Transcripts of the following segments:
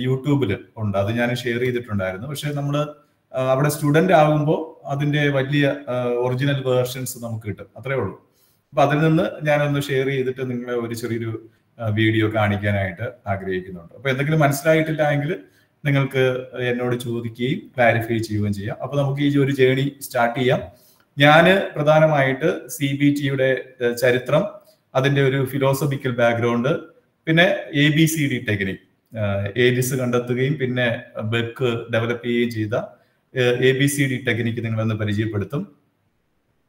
യൂട്യൂബിൽ ഉണ്ട്. അത് ഞാൻ ഷെയർ ചെയ്തിട്ടുണ്ടായിരുന്നു. പക്ഷെ നമ്മൾ അവിടെ സ്റ്റുഡന്റ് ആകുമ്പോൾ അതിന്റെ വലിയ ഒറിജിനൽ വേർഷൻസ് നമുക്ക് കിട്ടും. അത്രേ ഉള്ളൂ. അപ്പൊ അതിൽ നിന്ന് ഞാനൊന്ന് ഷെയർ ചെയ്തിട്ട് നിങ്ങളെ ഒരു ചെറിയൊരു വീഡിയോ കാണിക്കാനായിട്ട് ആഗ്രഹിക്കുന്നുണ്ട്. അപ്പൊ എന്തെങ്കിലും മനസ്സിലായിട്ടില്ല എങ്കിൽ നിങ്ങൾക്ക് എന്നോട് ചോദിക്കുകയും ക്ലാരിഫൈ ചെയ്യുകയും ചെയ്യാം. അപ്പൊ നമുക്ക് ഈ ഒരു ജേണി സ്റ്റാർട്ട് ചെയ്യാം. ഞാൻ പ്രധാനമായിട്ട് സി ബി ടിയുടെ ചരിത്രം അതിന്റെ ഒരു ഫിലോസഫിക്കൽ ബാക്ക്ഗ്രൗണ്ട് പിന്നെ A B C D technique Ellis കണ്ടെത്തുകയും പിന്നെ ബെക്ക് ഡെവലപ്പ് ചെയ്യുകയും ചെയ്ത A B C D technique നിങ്ങളൊന്ന് പരിചയപ്പെടുത്തും.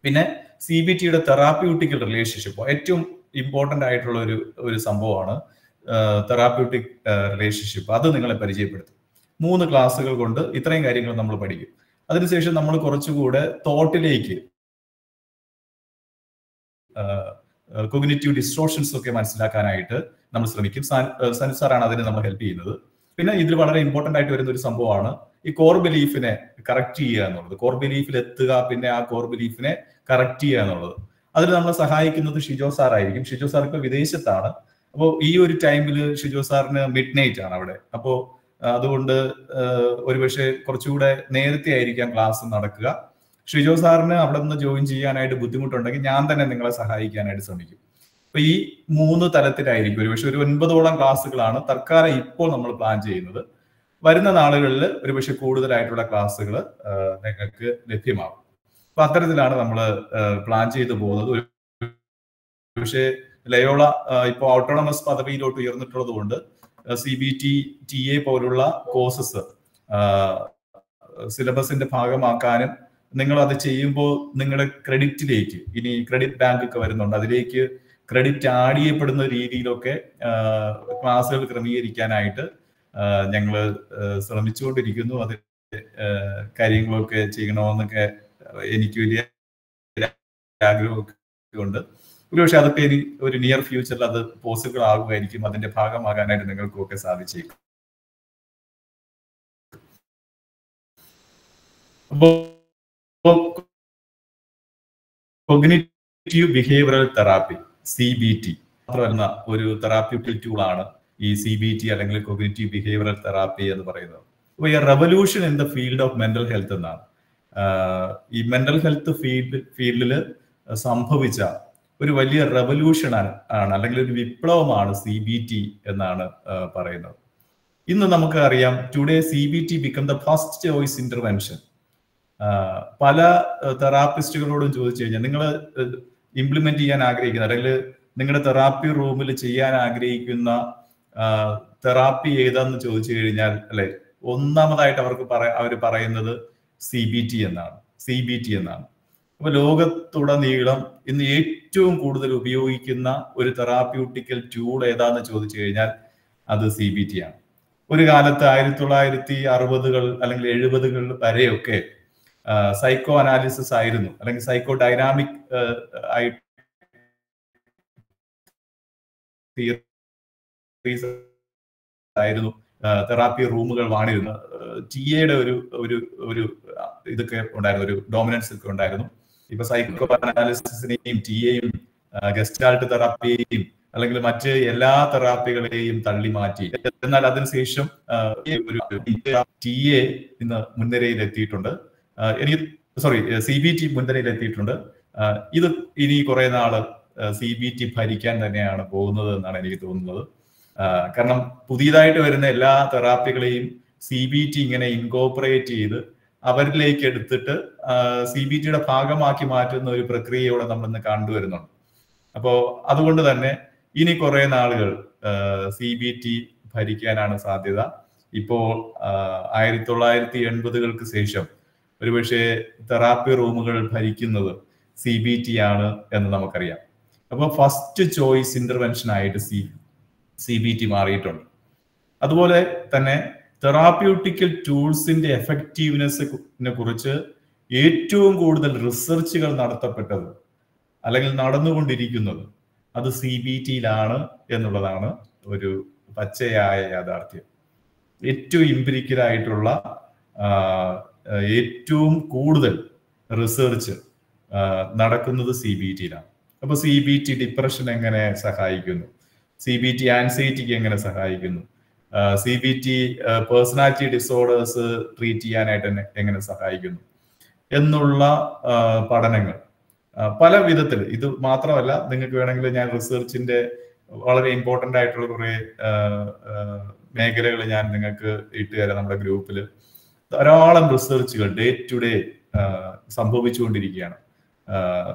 പിന്നെ സി ബി ടിയുടെ തെറാപ്യൂട്ടിക്കൽ റിലേഷൻഷിപ്പ് ഏറ്റവും ഇമ്പോർട്ടന്റ് ആയിട്ടുള്ള ഒരു ഒരു സംഭവമാണ് തെറാപ്യൂട്ടിക് റിലേഷൻഷിപ്പ് അത് നിങ്ങളെ പരിചയപ്പെടുത്തും. മൂന്ന് ക്ലാസ്സുകൾ കൊണ്ട് ഇത്രയും കാര്യങ്ങൾ നമ്മൾ പഠിക്കും. അതിനുശേഷം നമ്മൾ കുറച്ചുകൂടെ തോട്ടിലേക്ക് കൊഗ്നേറ്റീവ് ഡിസ്ട്രോഷൻസ് ഒക്കെ മനസ്സിലാക്കാനായിട്ട് നമ്മൾ ശ്രമിക്കും. സനു സാറാണ് അതിനെ നമ്മൾ ഹെൽപ്പ് ചെയ്യുന്നത്. പിന്നെ ഇതിൽ വളരെ ഇമ്പോർട്ടന്റ് ആയിട്ട് വരുന്ന ഒരു സംഭവമാണ് ഈ കോർ ബിലീഫിനെ കറക്റ്റ് ചെയ്യുക എന്നുള്ളത്. കോർ ബിലീഫിൽ എത്തുക പിന്നെ ആ കോർ ബിലീഫിനെ കറക്റ്റ് ചെയ്യുക എന്നുള്ളത്. അതിൽ നമ്മളെ സഹായിക്കുന്നത് ഷിജോ സാറായിരിക്കും ഷിജോ സാർ ഇപ്പൊ വിദേശത്താണ്. അപ്പോൾ ഈ ഒരു ടൈമിൽ ഷിജോ സാറിന് മിഡ് നൈറ്റ് ആണ് അവിടെ. അപ്പോൾ അതുകൊണ്ട് ഒരുപക്ഷെ കുറച്ചുകൂടെ നേരത്തെ ആയിരിക്കാം ക്ലാസ് നടക്കുക. ഷിജോ സാറിന് അവിടെ നിന്ന് ജോയിൻ ചെയ്യാനായിട്ട് ബുദ്ധിമുട്ടുണ്ടെങ്കിൽ ഞാൻ തന്നെ നിങ്ങളെ സഹായിക്കാനായിട്ട് ശ്രമിക്കും. അപ്പൊ ഈ മൂന്ന് തലത്തിലായിരിക്കും ഒരുപക്ഷെ ഒരു ഒൻപതോളം ക്ലാസ്സുകളാണ് തൽക്കാലം ഇപ്പോൾ നമ്മൾ പ്ലാൻ ചെയ്യുന്നത്. വരുന്ന നാളുകളിൽ ഒരുപക്ഷെ കൂടുതലായിട്ടുള്ള ക്ലാസ്സുകൾ നിങ്ങൾക്ക് ലഭ്യമാകും അപ്പൊ അത്തരത്തിലാണ് നമ്മൾ പ്ലാൻ ചെയ്തു പോകുന്നത്. ഒരു പക്ഷേ ലയോള ഇപ്പോൾ ഓട്ടോണമസ് പദവിയിലോട്ട് ഉയർന്നിട്ടുള്ളത് കൊണ്ട് C B T T A പോലുള്ള കോഴ്സസ് സിലബസിന്റെ ഭാഗമാക്കാനും നിങ്ങൾ അത് ചെയ്യുമ്പോൾ നിങ്ങളുടെ ക്രെഡിറ്റിലേക്ക് ഇനി ക്രെഡിറ്റ് ബാങ്ക് ഒക്കെ വരുന്നുണ്ട് അതിലേക്ക് ക്രെഡിറ്റ് ആഡ് ചെയ്യപ്പെടുന്ന രീതിയിലൊക്കെ ക്ലാസ്സുകൾ ക്രമീകരിക്കാനായിട്ട് ഞങ്ങൾ ശ്രമിച്ചുകൊണ്ടിരിക്കുന്നു. അത് കാര്യങ്ങളൊക്കെ ചെയ്യണമെന്നൊക്കെ എനിക്ക് വലിയ ആഗ്രഹമൊക്കെ ഉണ്ട്. ഒരുപക്ഷെ അതൊക്കെ ഇനി ഒരു നിയർ ഫ്യൂച്ചറിൽ അത് പോസിബിൾ ആകുമായിരിക്കും അതിന്റെ ഭാഗമാകാനായിട്ട് നിങ്ങൾക്കൊക്കെ സാധിച്ചേക്കും. Cognitive behavioural therapy C B T വരുന്ന ഒരു തെറാപ്യൂട്ടിക് ആണ് ഈ സി ബി ടി അല്ലെങ്കിൽ കൊമ്യൂണിറ്റി ബിഹേവിയറൽ തെറാപ്പി എന്ന് പറയുന്നത്. അപ്പോൾ ഈ revolution in the field of mental health എന്നാണ്. ഈ മെന്റൽ ഹെൽത്ത് ഫീൽഡ് ഫീൽഡിൽ സംഭവിച്ച ഒരു വലിയ റെവല്യൂഷൻ ആണ് അല്ലെങ്കിൽ ഒരു വിപ്ലവമാണ് സി ബി ടി എന്നാണ് പറയുന്നത്. ഇന്ന് നമുക്ക് അറിയാം today C B T become the first choice intervention പല തെറാപ്പിസ്റ്റുകളോടും ചോദിച്ചു കഴിഞ്ഞാൽ നിങ്ങൾ ഇംപ്ലിമെന്റ് ചെയ്യാൻ ആഗ്രഹിക്കുന്ന അല്ലെങ്കിൽ നിങ്ങളുടെ തെറാപ്പി റൂമിൽ ചെയ്യാൻ ആഗ്രഹിക്കുന്ന തെറാപ്പി ഏതാന്ന് ചോദിച്ചു കഴിഞ്ഞാൽ അല്ലെ ഒന്നാമതായിട്ട് അവർക്ക് പറ അവർ പറയുന്നത് സി ബി ടി എന്നാണ് സി ബി ടി എന്നാണ്. അപ്പൊ ലോകത്തുടനീളം ഇന്ന് ഏറ്റവും കൂടുതൽ ഉപയോഗിക്കുന്ന ഒരു തെറാപ്യൂട്ടിക്കൽ ടൂൾ ഏതാന്ന് ചോദിച്ചു കഴിഞ്ഞാൽ അത് സി ബി ടി ആണ്. ഒരു കാലത്ത് ആയിരത്തി തൊള്ളായിരത്തി അറുപതുകൾ അല്ലെങ്കിൽ എഴുപതുകൾ വരെയൊക്കെ സൈക്കോ അനാലിസിസ് ആയിരുന്നു. അല്ലെങ്കിൽ സൈക്കോ ഡൈനാമിക് ആയിരുന്നു. തെറാപ്പി റൂമുകൾ വാണിരുന്ന ടി എയുടെ ഒരു ഒരു ഒരു ഇതൊക്കെ ഉണ്ടായിരുന്നു. ഒരു ഡോമിനൻസ് ഒക്കെ ഉണ്ടായിരുന്നു. ഇപ്പൊ സൈക്കോ അനാലിസിസിനെയും ടി എയും ഗസ്റ്റാൾട്ട് തെറാപ്പിയെയും അല്ലെങ്കിൽ മറ്റ് എല്ലാ തെറാപ്പികളെയും തള്ളി മാറ്റി. എന്നാൽ അതിനുശേഷം ടി എ ഇന്ന് മുൻനിരയിൽ എത്തിയിട്ടുണ്ട് എനിക്ക് സോറി സി ബി ടി മുൻനിരയിൽ എത്തിയിട്ടുണ്ട് ഇത് ഇനി കുറെ നാൾ സി ബി ടി ഭരിക്കാൻ തന്നെയാണ് പോകുന്നത് എന്നാണ് എനിക്ക് തോന്നുന്നത്. കാരണം പുതിയതായിട്ട് വരുന്ന എല്ലാ തെറാപ്പികളെയും സി ബി ടി ഇങ്ങനെ ഇൻകോപ്പറേറ്റ് ചെയ്ത് അവരിലേക്ക് എടുത്തിട്ട് സി ബി ടിയുടെ ഭാഗമാക്കി മാറ്റുന്ന ഒരു പ്രക്രിയയോടെ നമ്മൾ ഇന്ന് കണ്ടുവരുന്നുണ്ട്. അപ്പോ അതുകൊണ്ട് തന്നെ ഇനി കുറെ നാളുകൾ സി ബി ടി ഭരിക്കാനാണ് സാധ്യത. ഇപ്പോൾ ആയിരത്തി തൊള്ളായിരത്തി എൺപതുകൾക്ക് ശേഷം ഒരുപക്ഷെ തെറാപ്പി റൂമുകൾ ഭരിക്കുന്നത് സി ബി ടി ആണ് എന്ന് നമുക്കറിയാം. അപ്പോൾ ഫസ്റ്റ് ചോയ്സ് ഇന്റർവെൻഷൻ ആയിട്ട് സി സി ബി ടി മാറിയിട്ടുണ്ട്. അതുപോലെ തന്നെ തെറാപ്യൂട്ടിക്കൽ ടൂൾസിന്റെ എഫക്റ്റീവ്നെസ്സിനെ കുറിച്ച് ഏറ്റവും കൂടുതൽ റിസർച്ചുകൾ നടത്തപ്പെട്ടത് അല്ലെങ്കിൽ നടന്നുകൊണ്ടിരിക്കുന്നത് അത് സി ബി ടിയിലാണ് എന്നുള്ളതാണ് ഒരു പച്ചയായ യാഥാർത്ഥ്യം. ഏറ്റവും ഇമ്പിരിക്കലായിട്ടുള്ള ഏറ്റവും കൂടുതൽ റിസർച്ച് നടക്കുന്നത് സി ബി ടിയിലാണ് അപ്പൊ സി ബി ടി ഡിപ്രഷൻ എങ്ങനെ സഹായിക്കുന്നു? സി ബി ടി ആൻസൈറ്റിക്ക് എങ്ങനെ സഹായിക്കുന്നു? C B T personality disorders treat ചെയ്യാനായിട്ട് എങ്ങനെ സഹായിക്കുന്നു? എന്നുള്ള പഠനങ്ങൾ. പല വിധത്തിൽ. ഇത് മാത്രമല്ല നിങ്ങൾക്ക് വേണമെങ്കിൽ ഞാൻ റിസർച്ചിന്റെ വളരെ ഇമ്പോർട്ടന്റ് ആയിട്ടുള്ള കുറെ മേഖലകൾ ഞാൻ നിങ്ങൾക്ക് ഇട്ടുതരാം നമ്മുടെ ഗ്രൂപ്പിൽ ധാരാളം റിസർച്ചുകൾ ഡേ ടു ഡേ സംഭവിച്ചുകൊണ്ടിരിക്കുകയാണ്.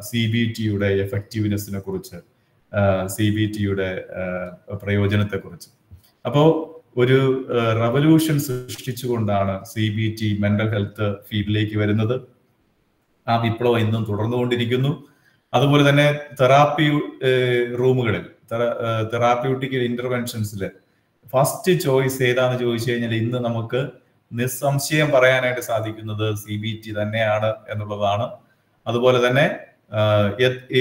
സി ബി ടിയുടെ എഫക്റ്റീവ്നെസ്സിനെ കുറിച്ച് സി ബി ടിയുടെ പ്രയോജനത്തെ കുറിച്ച് അപ്പോ ഒരു revolution സൃഷ്ടിച്ചുകൊണ്ടാണ് C B T mental health ഫീൽഡിലേക്ക് വരുന്നത്. ആ വിപ്ലവം ഇന്നും തുടർന്നുകൊണ്ടിരിക്കുന്നു. അതുപോലെ തന്നെ തെറാപ്പി റൂമുകളിൽ തെറാപ്യൂട്ടിക്കൽ ഇന്റർവെൻഷൻസിൽ ഫസ്റ്റ് ചോയ്സ് ഏതാന്ന് ചോദിച്ചു കഴിഞ്ഞാൽ ഇന്ന് നമുക്ക് നിസ്സംശയം പറയാനായിട്ട് സാധിക്കുന്നത് സി ബി ടി തന്നെയാണ് എന്നുള്ളതാണ്. അതുപോലെ തന്നെ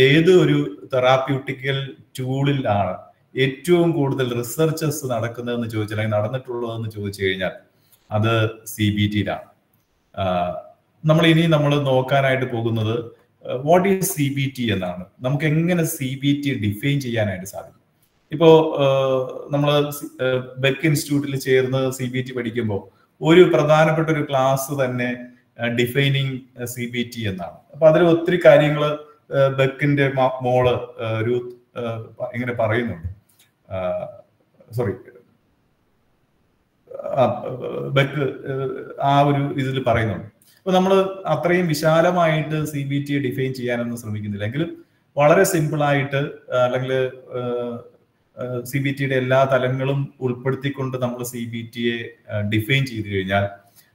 ഏത് ഒരു തെറാപ്യൂട്ടിക്കൽ ടൂളിലാണ് ഏറ്റവും കൂടുതൽ റിസർച്ചസ് നടക്കുന്നതെന്ന് ചോദിച്ചാൽ അല്ലെങ്കിൽ നടന്നിട്ടുള്ളതെന്ന് ചോദിച്ചു കഴിഞ്ഞാൽ അത് സി ബി ടിയിലാണ് നമ്മൾ ഇനി നമ്മൾ നോക്കാനായിട്ട് പോകുന്നത് what is C B T എന്നാണ്. നമുക്ക് എങ്ങനെ സി ബി ടി ഡിഫൈൻ ചെയ്യാനായിട്ട് സാധിക്കും? ഇപ്പോ നമ്മൾ ബെക്ക് ഇൻസ്റ്റിറ്റ്യൂട്ടിൽ ചേർന്ന് സി ബി ടി പഠിക്കുമ്പോൾ ഒരു പ്രധാനപ്പെട്ട ഒരു ക്ലാസ് തന്നെ ഡിഫൈനിങ് സി ബി ടി എന്നാണ്. അപ്പൊ അതിൽ ഒത്തിരി കാര്യങ്ങൾ ബെക്കിന്റെ മോൾ രൂത്ത് ഇങ്ങനെ പറയുന്നുണ്ട്. സോറി ബെക്ക് ആ ഒരു ഇതിൽ പറയുന്നുണ്ട്. അപ്പൊ നമ്മൾ അത്രയും വിശാലമായിട്ട് സി ബി ടി ഡിഫൈൻ ചെയ്യാനൊന്നും ശ്രമിക്കുന്നില്ല. എങ്കിലും വളരെ സിമ്പിളായിട്ട് അല്ലെങ്കിൽ സി ബി ടിയുടെ എല്ലാ തലങ്ങളും ഉൾപ്പെടുത്തിക്കൊണ്ട് നമ്മൾ സി ബി ടിയെ ഡിഫൈൻ ചെയ്തു കഴിഞ്ഞാൽ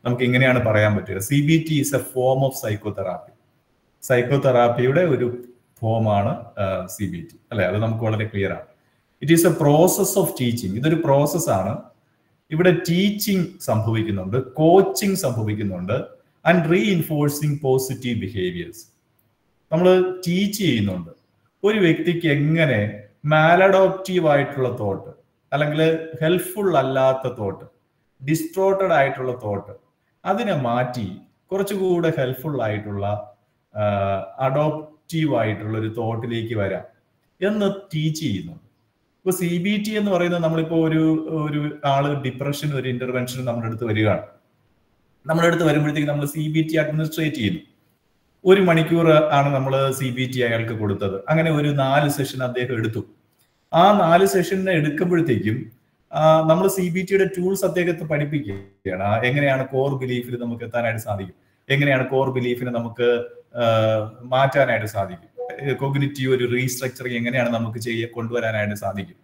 നമുക്ക് എങ്ങനെയാണ് പറയാൻ പറ്റുക? C B T is a form of psychotherapy സൈക്കോതെറാപ്പിയുടെ ഒരു ഫോമാണ് സി ബി ടി അല്ലെ? അത് നമുക്ക് വളരെ ക്ലിയർ ആണ്. It is a process of teaching ഇതൊരു പ്രോസസ് ആണ്. ഇവിടെ ടീച്ചിങ് സംഭവിക്കുന്നുണ്ട് കോച്ചിങ് സംഭവിക്കുന്നുണ്ട് ആൻഡ് റീഇൻഫോഴ്സിങ് പോസിറ്റീവ് ബിഹേവിയേഴ്സ് നമ്മൾ ടീച്ച് ചെയ്യുന്നുണ്ട്. ഒരു വ്യക്തിക്ക് എങ്ങനെ മാലഡോപ്റ്റീവ് ആയിട്ടുള്ള തോട്ട് അല്ലെങ്കിൽ ഹെൽപ്ഫുൾ അല്ലാത്ത തോട്ട് ഡിസ്ട്രോട്ടഡ് ആയിട്ടുള്ള തോട്ട് അതിനെ മാറ്റി കുറച്ചുകൂടെ ഹെൽപ്ഫുൾ ആയിട്ടുള്ള അഡോപ്റ്റീവ് ആയിട്ടുള്ള ഒരു തോട്ടിലേക്ക് വരാം എന്ന് ടീച്ച് ചെയ്യുന്നു. ഇപ്പൊ സി ബി ടി എന്ന് പറയുന്നത് നമ്മളിപ്പോ ഒരു ഒരു ആൾ ഡിപ്രഷൻ ഒരു ഇന്റർവെൻഷൻ നമ്മുടെ അടുത്ത് വരികയാണ്. നമ്മുടെ അടുത്ത് വരുമ്പോഴത്തേക്ക് നമ്മൾ സി ബി ടി അഡ്മിനിസ്ട്രേറ്റ് ചെയ്യുന്നു. ഒരു മണിക്കൂർ ആണ് നമ്മൾ സി ബി ടി അയാൾക്ക് കൊടുത്തത്. അങ്ങനെ ഒരു നാല് സെഷൻ അദ്ദേഹം എടുത്തു. ആ നാല് സെഷനെ എടുക്കുമ്പോഴത്തേക്കും നമ്മൾ സി ബി ടിയുടെ ടൂൾസ് അദ്ദേഹത്തെ പഠിപ്പിക്കുകയാണ്. എങ്ങനെയാണ് കോർ ബിലീഫിൽ നമുക്ക് എത്താനായിട്ട് സാധിക്കും? എങ്ങനെയാണ് കോർ ബിലീഫിനെ നമുക്ക് മാറ്റാനായിട്ട് സാധിക്കും? കോഗ്നിറ്റീവ് ഒരു റീസ്ട്രക്ചറിങ് എങ്ങനെയാണ് നമുക്ക് ചെയ്യ കൊണ്ടുവരാനായിട്ട് സാധിക്കും?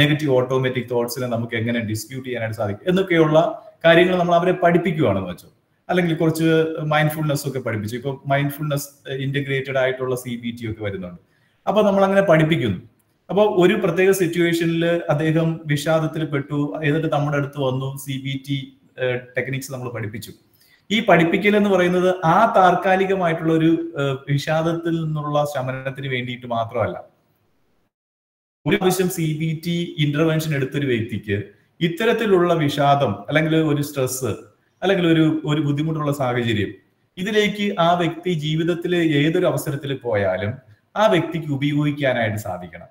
നെഗറ്റീവ് ഓട്ടോമാറ്റിക് തോട്ട്സിനെ നമുക്ക് എങ്ങനെ ഡിസ്പ്യൂട്ട് ചെയ്യാനായിട്ട് സാധിക്കും? എന്നൊക്കെയുള്ള കാര്യങ്ങൾ നമ്മൾ അവരെ പഠിപ്പിക്കുകയാണെന്ന് വെച്ചോ. അല്ലെങ്കിൽ കുറച്ച് മൈൻഡ്ഫുൾനെസ് ഒക്കെ പഠിപ്പിച്ചു. ഇപ്പൊ മൈൻഡ്ഫുൾനെസ് ഇന്റഗ്രേറ്റഡ് ആയിട്ടുള്ള സി ബി ടി ഒക്കെ വരുന്നുണ്ട്. അപ്പൊ നമ്മൾ അങ്ങനെ പഠിപ്പിക്കുന്നു. അപ്പോൾ ഒരു പ്രത്യേക സിറ്റുവേഷനിൽ അദ്ദേഹം വിഷാദത്തിൽ പെട്ടു. എന്നിട്ട് നമ്മുടെ അടുത്ത് വന്നു. സി ബി ടി ടെക്നിക്സ് നമ്മൾ പഠിപ്പിച്ചു. ഈ പഠിപ്പിക്കൽ എന്ന് പറയുന്നത് ആ താൽക്കാലികമായിട്ടുള്ള ഒരു വിഷാദത്തിൽ നിന്നുള്ള ശമനത്തിന് വേണ്ടിയിട്ട് മാത്രമല്ല. ഒരു പ്രാവശ്യം സി ബി ടി ഇന്റർവെൻഷൻ എടുത്തൊരു വ്യക്തിക്ക് ഇത്തരത്തിലുള്ള വിഷാദം അല്ലെങ്കിൽ ഒരു സ്ട്രെസ് അല്ലെങ്കിൽ ഒരു ഒരു ബുദ്ധിമുട്ടുള്ള സാഹചര്യം. ഇതിലേക്ക് ആ വ്യക്തി ജീവിതത്തിൽ ഏതൊരു അവസരത്തിൽ പോയാലും ആ വ്യക്തിക്ക് ഉപയോഗിക്കാനായിട്ട് സാധിക്കണം.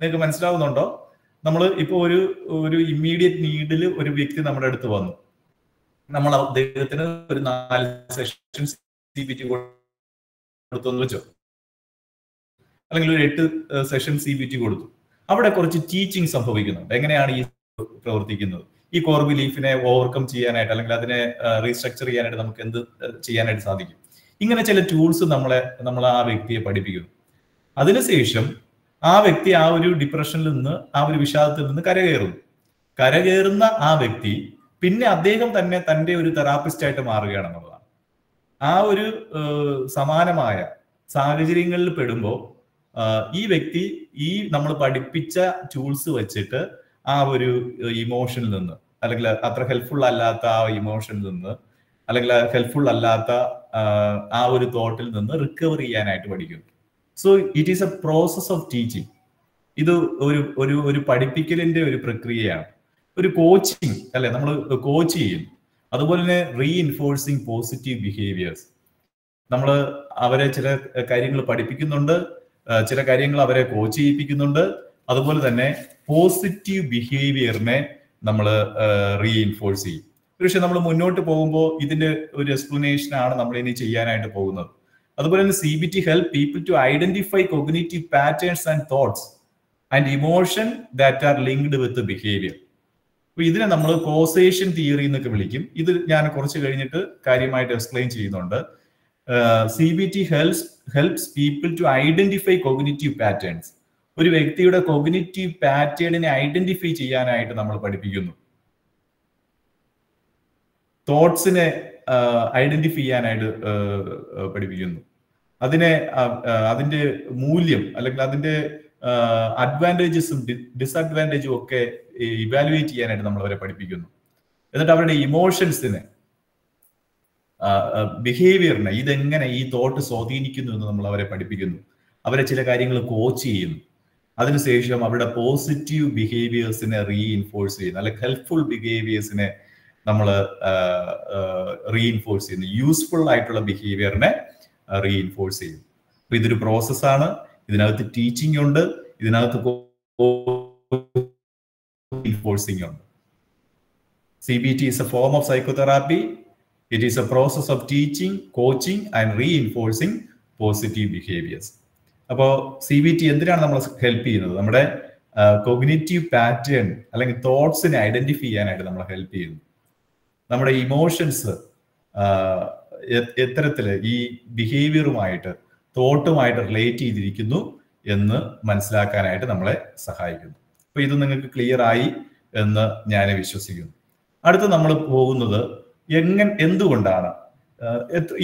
നിങ്ങൾക്ക് മനസ്സിലാവുന്നുണ്ടോ? നമ്മൾ ഇപ്പോൾ ഒരു ഒരു ഇമ്മീഡിയറ്റ് നീഡിൽ ഒരു വ്യക്തി നമ്മുടെ അടുത്ത് വന്നു. നമ്മൾ അദ്ദേഹത്തിന് ഒരു നാല് സെഷൻസ് കൊടുത്തെന്ന് വെച്ചോ? അല്ലെങ്കിൽ ഒരു എട്ട് സെഷൻ സി ബി ടി കൊടുത്തു. അവിടെ കുറച്ച് ടീച്ചിങ് സംഭവിക്കുന്നുണ്ട്. എങ്ങനെയാണ് ഈ പ്രവർത്തിക്കുന്നത്? ഈ കോർ ബിലീഫിനെ ഓവർകം ചെയ്യാനായിട്ട് അല്ലെങ്കിൽ അതിനെ റീസ്ട്രക്ചർ ചെയ്യാനായിട്ട് നമുക്ക് എന്ത് ചെയ്യാനായിട്ട് സാധിക്കും. ഇങ്ങനെ ചില ടൂൾസ് നമ്മളെ നമ്മൾ ആ വ്യക്തിയെ പഠിപ്പിക്കുന്നു. അതിനുശേഷം ആ വ്യക്തി ആ ഒരു ഡിപ്രഷനിൽ നിന്ന് ആ ഒരു വിഷാദത്തിൽ നിന്ന് കരകയറുന്നു. കരകയറുന്ന ആ വ്യക്തി പിന്നെ അദ്ദേഹം തന്നെ തന്റെ ഒരു തെറാപ്പിസ്റ്റ് ആയിട്ട് മാറുകയാണെന്നുള്ളതാണ് ആ ഒരു സമാനമായ സാഹചര്യങ്ങളിൽ പെടുമ്പോൾ ഈ വ്യക്തി ഈ നമ്മൾ പഠിപ്പിച്ച ടൂൾസ് വെച്ചിട്ട് ആ ഒരു ഇമോഷനിൽ നിന്ന്. അല്ലെങ്കിൽ അത്ര ഹെൽപ്ഫുൾ അല്ലാത്ത ആ ഇമോഷനിൽ നിന്ന്. അല്ലെങ്കിൽ ഹെൽപ്ഫുൾ അല്ലാത്ത ആ ഒരു തോട്ടിൽ നിന്ന് റിക്കവർ ചെയ്യാനായിട്ട് പഠിക്കും. So it is a process of teaching ഇത് ഒരു ഒരു ഒരു പഠിപ്പിക്കലിന്റെ ഒരു പ്രക്രിയയാണ്. ഒരു കോച്ചിങ് അല്ലെ? നമ്മൾ കോച്ച് ചെയ്യും. അതുപോലെ തന്നെ റീഇൻഫോഴ്സിങ് പോസിറ്റീവ് ബിഹേവിയേഴ്സ് നമ്മൾ അവരെ ചില കാര്യങ്ങൾ പഠിപ്പിക്കുന്നുണ്ട് ചില കാര്യങ്ങൾ അവരെ കോച്ച് ചെയ്യിപ്പിക്കുന്നുണ്ട്. അതുപോലെ തന്നെ പോസിറ്റീവ് ബിഹേവിയറിനെ നമ്മൾ റീഇൻഫോഴ്സ് ചെയ്യും. പക്ഷെ നമ്മൾ മുന്നോട്ട് പോകുമ്പോൾ ഇതിന്റെ ഒരു എക്സ്പ്ലനേഷൻ ആണ് നമ്മൾ ഇനി ചെയ്യാനായിട്ട് പോകുന്നത്. അതുപോലെ തന്നെ C B T help people to identify cognitive patterns and thoughts and emotion that are linked with behaviour അപ്പൊ ഇതിനെ നമ്മൾ കോസേഷൻ തിയറി എന്നൊക്കെ വിളിക്കും. ഇത് ഞാൻ കുറച്ച് കഴിഞ്ഞിട്ട് കാര്യമായിട്ട് എക്സ്പ്ലെയിൻ ചെയ്യുന്നുണ്ട്. C B T helps helps people to identify cognitive patterns ഒരു വ്യക്തിയുടെ കോഗ്നിറ്റീവ് പാറ്റേണിനെ ഐഡന്റിഫൈ ചെയ്യാനായിട്ട് നമ്മൾ പഠിപ്പിക്കുന്നു. തോട്ട്സിനെ ഐഡന്റിഫൈ ചെയ്യാനായിട്ട് പഠിപ്പിക്കുന്നു. അതിനെ അതിന്റെ മൂല്യം അല്ലെങ്കിൽ അതിന്റെ അഡ്വാന്റേജസും ഡിസഡ്വാന്റേജും ഒക്കെ ഇവാലുവേറ്റ് ചെയ്യാനായിട്ട് നമ്മൾ അവരെ പഠിപ്പിക്കുന്നു. എന്നിട്ട് അവരുടെ ഇമോഷൻസിനെ ബിഹേവിയറിനെ ഇതെങ്ങനെ ഈ തോട്ട് സ്വാധീനിക്കുന്നു എന്ന് നമ്മൾ അവരെ പഠിപ്പിക്കുന്നു. അവരെ ചില കാര്യങ്ങൾ കോച്ച് ചെയ്യുന്നു. അതിനുശേഷം അവരുടെ പോസിറ്റീവ് ബിഹേവിയേഴ്സിനെ റീഇൻഫോഴ്സ് ചെയ്യുന്ന. അല്ലെങ്കിൽ ഹെൽപ്ഫുൾ ബിഹേവിയേഴ്സിനെ നമ്മൾ റീഇൻഫോഴ്സ് ചെയ്യുന്നു. യൂസ്ഫുൾ ആയിട്ടുള്ള ബിഹേവിയറിനെ റീഇൻഫോഴ്സ് ചെയ്യും അപ്പൊ ഇതൊരു പ്രോസസ്സാണ് ഇതിനകത്ത് ടീച്ചിങ് ഉണ്ട്. ഇതിനകത്ത് ഇൻഫോഴ്സിംഗ് ഉണ്ട്. C B T is a form of psychotherapy it is a process of teaching coaching and reinforcing positive behaviours അപ്പോൾ സി ബി ടി എന്തിനാണ് നമ്മൾ ഹെൽപ്പ് ചെയ്യുന്നത്? നമ്മുടെ കൊഗ്നേറ്റീവ് പാറ്റേൺ അല്ലെങ്കിൽ തോട്ട്സിനെ ഐഡന്റിഫൈ ചെയ്യാനായിട്ട് നമ്മളെ ഹെൽപ്പ് ചെയ്യുന്നു. നമ്മുടെ ഇമോഷൻസ് എത്തരത്തിൽ ഈ ബിഹേവിയറുമായിട്ട് തോട്ടുമായിട്ട് റിലേറ്റ് ചെയ്തിരിക്കുന്നു എന്ന് മനസ്സിലാക്കാനായിട്ട് നമ്മളെ സഹായിക്കുന്നു. അപ്പൊ ഇത് നിങ്ങൾക്ക് ക്ലിയർ ആയി എന്ന് ഞാൻ വിശ്വസിക്കുന്നു. അടുത്ത് നമ്മൾ പോകുന്നത് എങ്ങനെ എന്തുകൊണ്ടാണ്?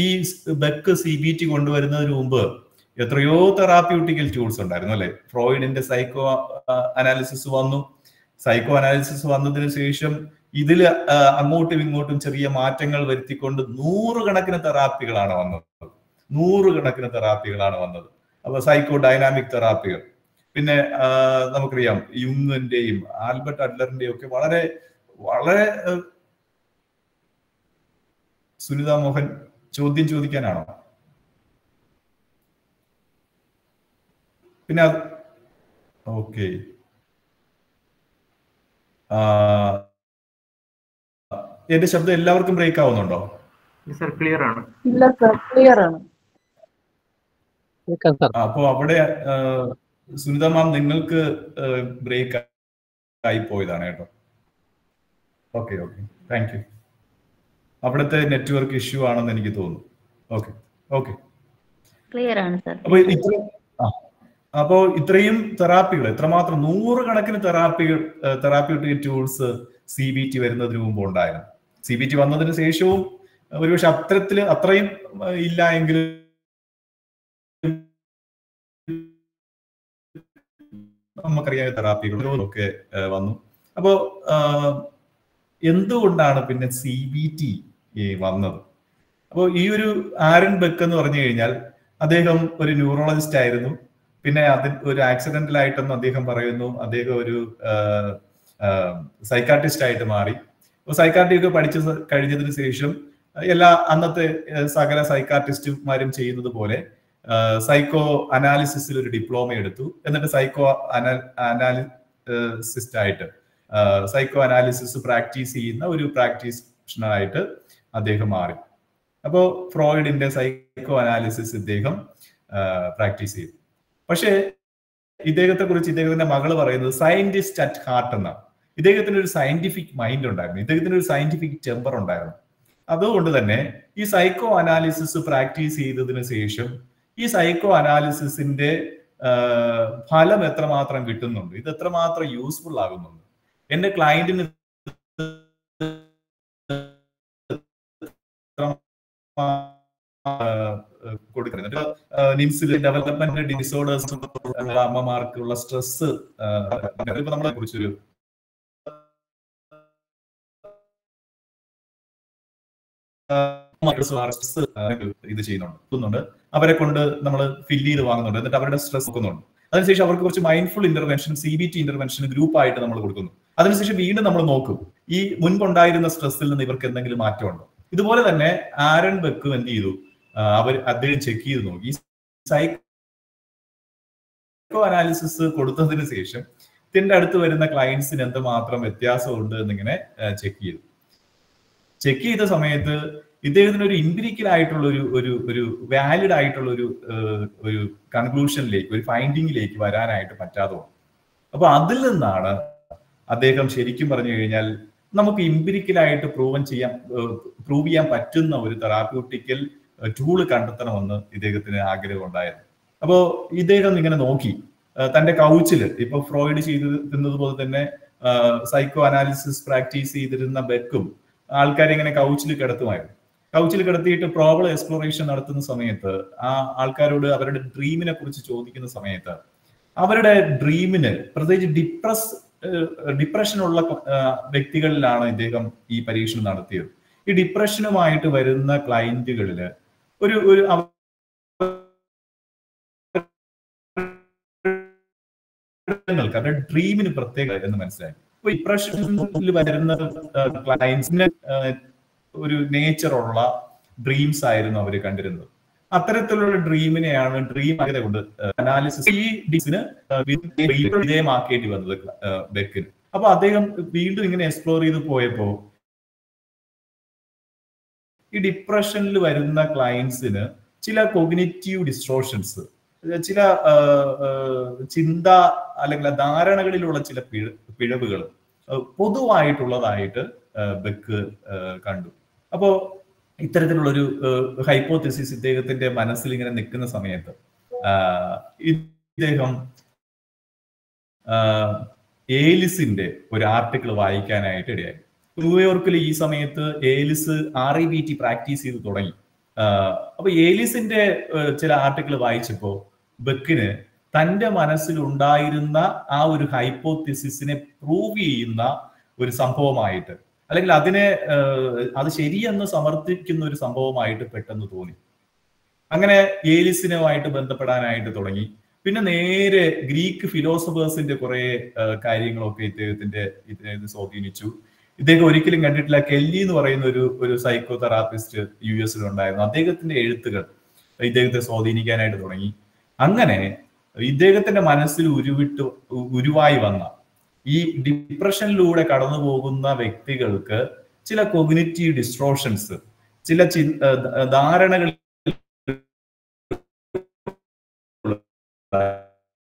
ഈ ബെക്ക് സി ബി ടി കൊണ്ടുവരുന്നതിന് മുമ്പ് എത്രയോ തെറാപ്യൂട്ടിക്കൽ ടൂൾസ് ഉണ്ടായിരുന്നു അല്ലെ? ഫ്രോയിഡിന്റെ സൈക്കോ അനാലിസിസ് വന്നു. സൈക്കോ അനാലിസിസ് വന്നതിന് ശേഷം ഇതിൽ അങ്ങോട്ടും ഇങ്ങോട്ടും ചെറിയ മാറ്റങ്ങൾ വരുത്തിക്കൊണ്ട് നൂറുകണക്കിന് തെറാപ്പികളാണ് വന്നത്. നൂറുകണക്കിന് തെറാപ്പികളാണ് വന്നത്. അപ്പൊ സൈക്കോ ഡൈനാമിക് തെറാപ്പികൾ പിന്നെ നമുക്കറിയാം യുങ്ങിന്റെയും ആൽബർട്ട് അഡ്ലറിന്റെയും ഒക്കെ വളരെ വളരെ സുനിത മോഹൻ ചോദ്യം ചോദിക്കാനാണോ? പിന്നെ ഓക്കെ. എന്റെ ശബ്ദം എല്ലാവർക്കും ബ്രേക്ക് ആവുന്നുണ്ടോ സർ ക്ലിയർ ആണ്. ഇല്ല സർ ക്ലിയർ ആണ്. അപ്പോ അവിടെ സുനിത മാം നിങ്ങൾക്ക് ബ്രേക്ക് ആയി പോയതാണ് കേട്ടോ. Okay okay. താങ്ക് യു അവിടുത്തെ നെറ്റ്വർക്ക് ഇഷ്യൂ ആണെന്ന് എനിക്ക് തോന്നുന്നു. Okay okay. ക്ലിയർ ആണ് സർ അപ്പൊ ഇത്ര അപ്പോ ഇത്രയും തെറാപ്പികൾ എത്രമാത്രം നൂറുകണക്കിന് തെറാപ്പികൾ therapeutic tools C B T വരുന്നതിന് മുമ്പ് ഉണ്ടായിരുന്നു സി ബി ടി വന്നതിന് ശേഷവും ഒരുപക്ഷെ അത്തരത്തിൽ അത്രയും ഇല്ല എങ്കിലും നമുക്കറിയാം തെറാപ്പികളും ഒക്കെ വന്നു. അപ്പോ എന്തുകൊണ്ടാണ് പിന്നെ സി ബി ടി വന്നത്? അപ്പോൾ ഈ ഒരു ആരൻ ബെക്ക് എന്ന് പറഞ്ഞു കഴിഞ്ഞാൽ അദ്ദേഹം ഒരു ന്യൂറോളജിസ്റ്റ് ആയിരുന്നു. പിന്നെ അതിൽ ഒരു ആക്സിഡന്റലായിട്ടെന്ന് അദ്ദേഹം പറയുന്നു. അദ്ദേഹം ഒരു സൈക്കാട്രിസ്റ്റ് ആയിട്ട് മാറി. അപ്പോൾ സൈക്കാട്രി ഒക്കെ പഠിച്ചു കഴിഞ്ഞതിന് ശേഷം എല്ലാ അന്നത്തെ സകല സൈക്കാട്രിസ്റ്റുമാരും ചെയ്യുന്നത് പോലെ സൈക്കോ അനാലിസിസിൽ ഒരു ഡിപ്ലോമ എടുത്തു. എന്നിട്ട് സൈക്കോ അനാലിസിസ്റ്റ് ആയിട്ട് സൈക്കോ അനാലിസിസ് പ്രാക്ടീസ് ചെയ്യുന്ന ഒരു പ്രാക്ടീഷണറായിട്ട് അദ്ദേഹം മാറി. അപ്പോൾ ഫ്രോയിഡിന്റെ സൈക്കോ അനാലിസിസ് ഇദ്ദേഹം പ്രാക്ടീസ് ചെയ്തു. പക്ഷേ ഇദ്ദേഹത്തെ കുറിച്ച് ഇദ്ദേഹത്തിന്റെ മകൾ പറയുന്നത് സയന്റിസ്റ്റ് അറ്റ് ഹാർട്ട് എന്നാണ്. ഇദ്ദേഹത്തിന് ഒരു സയന്റിഫിക് മൈൻഡ് ഉണ്ടായിരുന്നു. ഇദ്ദേഹത്തിന് ഒരു സയന്റിഫിക് ടെമ്പർ ഉണ്ടായിരുന്നു. അതുകൊണ്ട് തന്നെ ഈ സൈക്കോ അനാലിസിസ് പ്രാക്ടീസ് ചെയ്തതിനു ശേഷം ഈ സൈക്കോ അനാലിസിസിന്റെ ഫലം എത്രമാത്രം കിട്ടുന്നുണ്ട്? ഇത് എത്രമാത്രം യൂസ്ഫുൾ ആകുന്നുണ്ട്? എന്റെ ക്ലയന്റിന് കൊടുക്കുന്നത് നിംസിൽ ഡെവലപ്മെന്റ് ഡിസോർഡേഴ്സ് അമ്മമാർക്കുള്ള സ്ട്രെസ് ഇപ്പൊ നമ്മളെ കുറിച്ചൊരു ഇത് ചെയ്യുന്നുണ്ട് അവരെ കൊണ്ട് നമ്മൾ ഫില്ല് ചെയ്ത് വാങ്ങുന്നുണ്ട്. എന്നിട്ട് അവരുടെ സ്ട്രെസ് നോക്കുന്നുണ്ട്. അതിനുശേഷം അവർക്ക് കുറച്ച് mindful intervention C B T intervention group ആയിട്ട് നമ്മൾ കൊടുക്കുന്നു. അതിനുശേഷം വീണ്ടും നമ്മൾ നോക്കും ഈ മുൻപുണ്ടായിരുന്ന സ്ട്രെസ്സിൽ നിന്ന് ഇവർക്ക് എന്തെങ്കിലും മാറ്റമുണ്ടോ? ഇതുപോലെ തന്നെ ആരൺ ബെക്കും എന്ത് ചെയ്തു? അവർ അദ്ദേഹം ചെക്ക് ചെയ്ത് നോക്കി. സൈക്കോ അനാലിസിസ് കൊടുത്തതിന് ശേഷം ഇതിന്റെ അടുത്ത് വരുന്ന ക്ലയൻസിന് എന്തുമാത്രം വ്യത്യാസമുണ്ട് എന്നിങ്ങനെ ചെക്ക് ചെയ്തു. ചെക്ക് ചെയ്ത സമയത്ത് ഇദ്ദേഹത്തിന് ഒരു ഇമ്പിരിക്കൽ ആയിട്ടുള്ള ഒരു ഒരു ഒരു വാലിഡ് ആയിട്ടുള്ള ഒരു ഒരു കൺക്ലൂഷനിലേക്ക് ഒരു ഫൈൻഡിങ്ങിലേക്ക് വരാനായിട്ട് പറ്റാതെ അപ്പൊ അതിൽ നിന്നാണ് അദ്ദേഹം ശരിക്കും പറഞ്ഞു കഴിഞ്ഞാൽ നമുക്ക് ഇമ്പിരിക്കലായിട്ട് പ്രൂവൻ ചെയ്യാൻ പ്രൂവ് ചെയ്യാൻ പറ്റുന്ന ഒരു തെറാപ്യൂട്ടിക്കൽ ടൂൾ കണ്ടെത്തണമെന്ന് ഇദ്ദേഹത്തിന് ആഗ്രഹം ഉണ്ടായിരുന്നു. അപ്പോൾ ഇദ്ദേഹം ഇങ്ങനെ നോക്കി. തന്റെ കൗച്ചിൽ ഇപ്പൊ ഫ്രോയിഡ് ചെയ്തിരുന്നത് പോലെ തന്നെ സൈക്കോ അനാലിസിസ് പ്രാക്ടീസ് ചെയ്തിരുന്ന ബെക്കും ആൾക്കാരെ ഇങ്ങനെ കൗച്ചിൽ കിടത്തുമായിരുന്നു. കൗച്ചിൽ കിടത്തിയിട്ട് പ്രോബ്ലം എക്സ്പ്ലോറേഷൻ നടത്തുന്ന സമയത്ത് ആ ആൾക്കാരോട് അവരുടെ ഡ്രീമിനെ കുറിച്ച് ചോദിക്കുന്ന സമയത്ത് അവരുടെ ഡ്രീമിന് പ്രത്യേകിച്ച് ഡിപ്രസ് ഡിപ്രഷനുള്ള വ്യക്തികളിലാണ് ഇദ്ദേഹം ഈ പരീക്ഷണം നടത്തിയത്. ഈ ഡിപ്രഷനുമായിട്ട് വരുന്ന ക്ലയന്റുകളിൽ ഒരു ഒരു അവരുടെ ഡ്രീമിന് പ്രത്യേക എന്ന് മനസ്സിലായി. ഇപ്പൊ ഇപ്രഷനിൽ വരുന്ന ക്ലയൻസിന് ഒരു നേച്ചറുള്ള ഡ്രീംസ് ആയിരുന്നു അവർ കണ്ടിരുന്നത്. അത്തരത്തിലുള്ള ഡ്രീമിനെയാണ് ഡ്രീം ആകെ കൊണ്ട് അനാലിസിസ് ഈ ഡീസിന് വിധേയമാക്കേണ്ടി വന്നത് ബെക്കിന്. അപ്പൊ അദ്ദേഹം വീണ്ടും ഇങ്ങനെ എക്സ്പ്ലോർ ചെയ്ത് പോയപ്പോ ഈ ഡിപ്രഷനിൽ വരുന്ന ക്ലയൻസിന് ചില കൊഗ്നിറ്റീവ് ഡിസ്ട്രോഷൻസ് ചില ചിന്ത അല്ലെങ്കിൽ ധാരണകളിലുള്ള ചില പിഴ പിഴവുകൾ പൊതുവായിട്ടുള്ളതായിട്ട് ബെക്ക് കണ്ടു. അപ്പോ ഇത്തരത്തിലുള്ളൊരു ഹൈപ്പോത്തിസിസ് ഇദ്ദേഹത്തിന്റെ മനസ്സിൽ ഇങ്ങനെ നിൽക്കുന്ന സമയത്ത് ഇദ്ദേഹം ഏലിസിന്റെ ഒരു ആർട്ടിക്കിൾ വായിക്കാനായിട്ട് ഇടയായി. ന്യൂയോർക്കിൽ ഈ സമയത്ത് Ellis R I B T practice ചെയ്ത് തുടങ്ങി. അപ്പൊ ഏലിസിന്റെ ചില ആർട്ടിക്കിൾ വായിച്ചപ്പോ ബെക്കിന് തന്റെ മനസ്സിലുണ്ടായിരുന്ന ആ ഒരു ഹൈപ്പോത്തിസിസിനെ പ്രൂവ് ചെയ്യുന്ന ഒരു സംഭവമായിട്ട് അല്ലെങ്കിൽ അതിനെ അത് ശരിയെന്ന് സമർത്ഥിക്കുന്ന ഒരു സംഭവമായിട്ട് പെട്ടെന്ന് തോന്നി. അങ്ങനെ ഏലിസിനുമായിട്ട് ബന്ധപ്പെടാനായിട്ട് തുടങ്ങി. പിന്നെ നേരെ ഗ്രീക്ക് ഫിലോസഫേഴ്സിന്റെ കുറെ കാര്യങ്ങളൊക്കെ ഇദ്ദേഹത്തിന്റെ ഇതിനെ സ്വാധീനിച്ചു. ഇദ്ദേഹം ഒരിക്കലും കണ്ടിട്ടില്ല. കെല്ലി എന്ന് പറയുന്ന ഒരു ഒരു സൈക്കോ തെറാപ്പിസ്റ്റ് യു എസിൽ ഉണ്ടായിരുന്നു. അദ്ദേഹത്തിന്റെ എഴുത്തുകൾ ഇദ്ദേഹത്തെ സ്വാധീനിക്കാനായിട്ട് തുടങ്ങി. അങ്ങനെ ഇദ്ദേഹത്തിന്റെ മനസ്സിൽ ഉരുവിട്ട് ഉരുവായി വന്ന ഈ ഡിപ്രഷനിലൂടെ കടന്നു പോകുന്ന വ്യക്തികൾക്ക് ചില കൊഗ്നിറ്റീവ് ഡിസ്ട്രോഷൻസ് ചില ചി- ധാരണകൾ